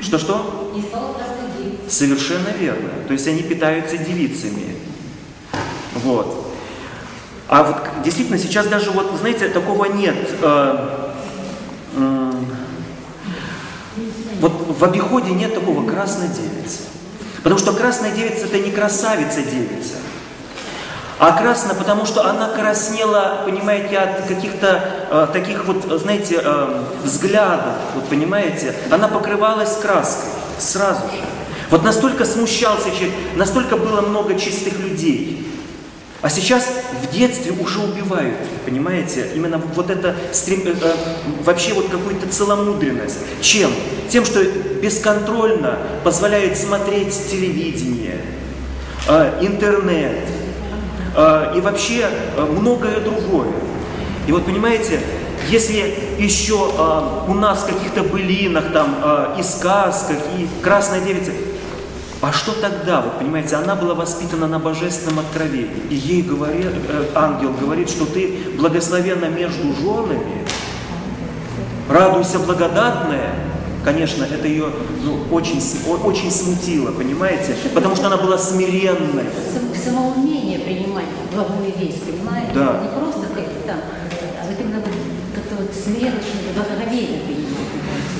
Что-что? Совершенно верно. То есть они питаются девицами. Вот. А вот действительно сейчас даже вот, знаете, такого нет. э, м, вот в обиходе нет такого красной девицы. Потому что красная девица это не красавица девица. А красна, потому что она краснела, понимаете, от каких-то э, таких вот, э, знаете, э, взглядов, вот понимаете, она покрывалась краской сразу же. Вот настолько смущался человек, настолько было много чистых людей. А сейчас в детстве уже убивают, понимаете? Именно вот это стрем- э, э, вообще вот какую-то целомудренность. Чем? Тем, что бесконтрольно позволяет смотреть телевидение, э, интернет и вообще многое другое. И вот понимаете, если еще э, у нас в каких-то былинах там э, и сказках, и красная девица, а что тогда? Вот понимаете, она была воспитана на божественном откровении. И ей говорит, э, ангел говорит, что ты благословена между женами, радуйся благодатная. Конечно, это ее ну, очень, очень смутило, понимаете? Потому что она была смиренной. Сам- Самоумение принимать благую весть, понимаете? Да. Не просто как там, а вот именно вот как-то вот ли, благоговейно принимать.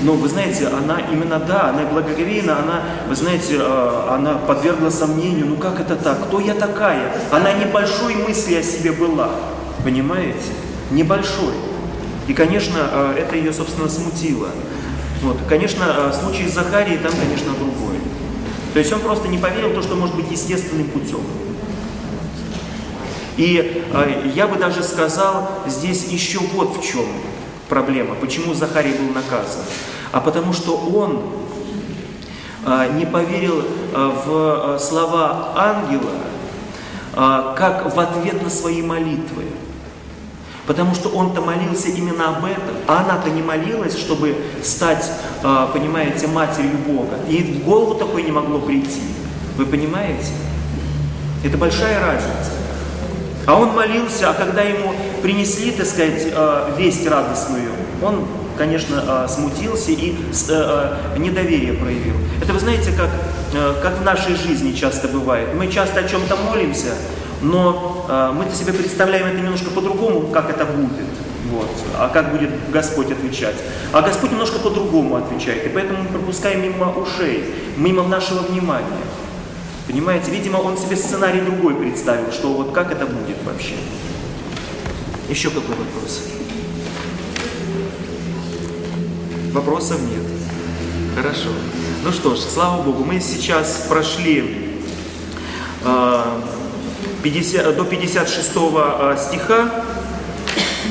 Но вы знаете, она именно да, она благоговейна, она, вы знаете, э, она подвергла сомнению, ну как это так, кто я такая? Она небольшой мысли о себе была, понимаете? Небольшой. И, конечно, э, это ее, собственно, смутило. Вот. Конечно, э, случай с Захарией там, конечно, другой. То есть он просто не поверил в то, что может быть естественным путем. И э, я бы даже сказал, здесь еще вот в чем проблема, почему Захарий был наказан. А потому что он э, не поверил э, в э, слова ангела, как в ответ на свои молитвы. Потому что он-то молился именно об этом, а она-то не молилась, чтобы стать, понимаете, матерью Бога. И в голову такое не могло прийти. Вы понимаете? Это большая разница. А он молился, а когда ему принесли, так сказать, весть радостную, он, конечно, э, смутился и э, э, недоверие проявил. Это вы знаете, как, э, как в нашей жизни часто бывает. Мы часто о чем-то молимся, но э, мы-то себе представляем это немножко по-другому, как это будет. Вот. А как будет Господь отвечать? А Господь немножко по-другому отвечает. И поэтому мы пропускаем мимо ушей, мимо нашего внимания. Понимаете, видимо, он себе сценарий другой представил, что вот как это будет вообще. Еще какой вопрос? Вопросов нет. Хорошо. Ну что ж, слава Богу, мы сейчас прошли э, 50 до 56 э, стиха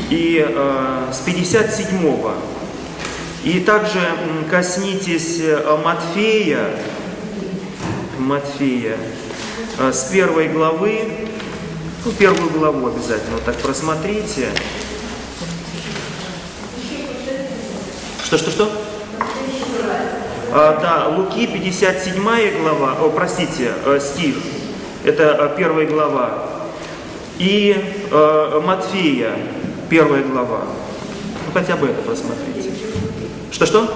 и э, с 57 и также коснитесь э, Матфея, Матфея э, с первой главы, ну, первую главу обязательно вот так просмотрите. Что, что, что? А, да, Луки 57 глава, о, простите, э, стих, это э, первая глава. И э, Матфея, первая глава. Ну, хотя бы это просмотрите. Что-что?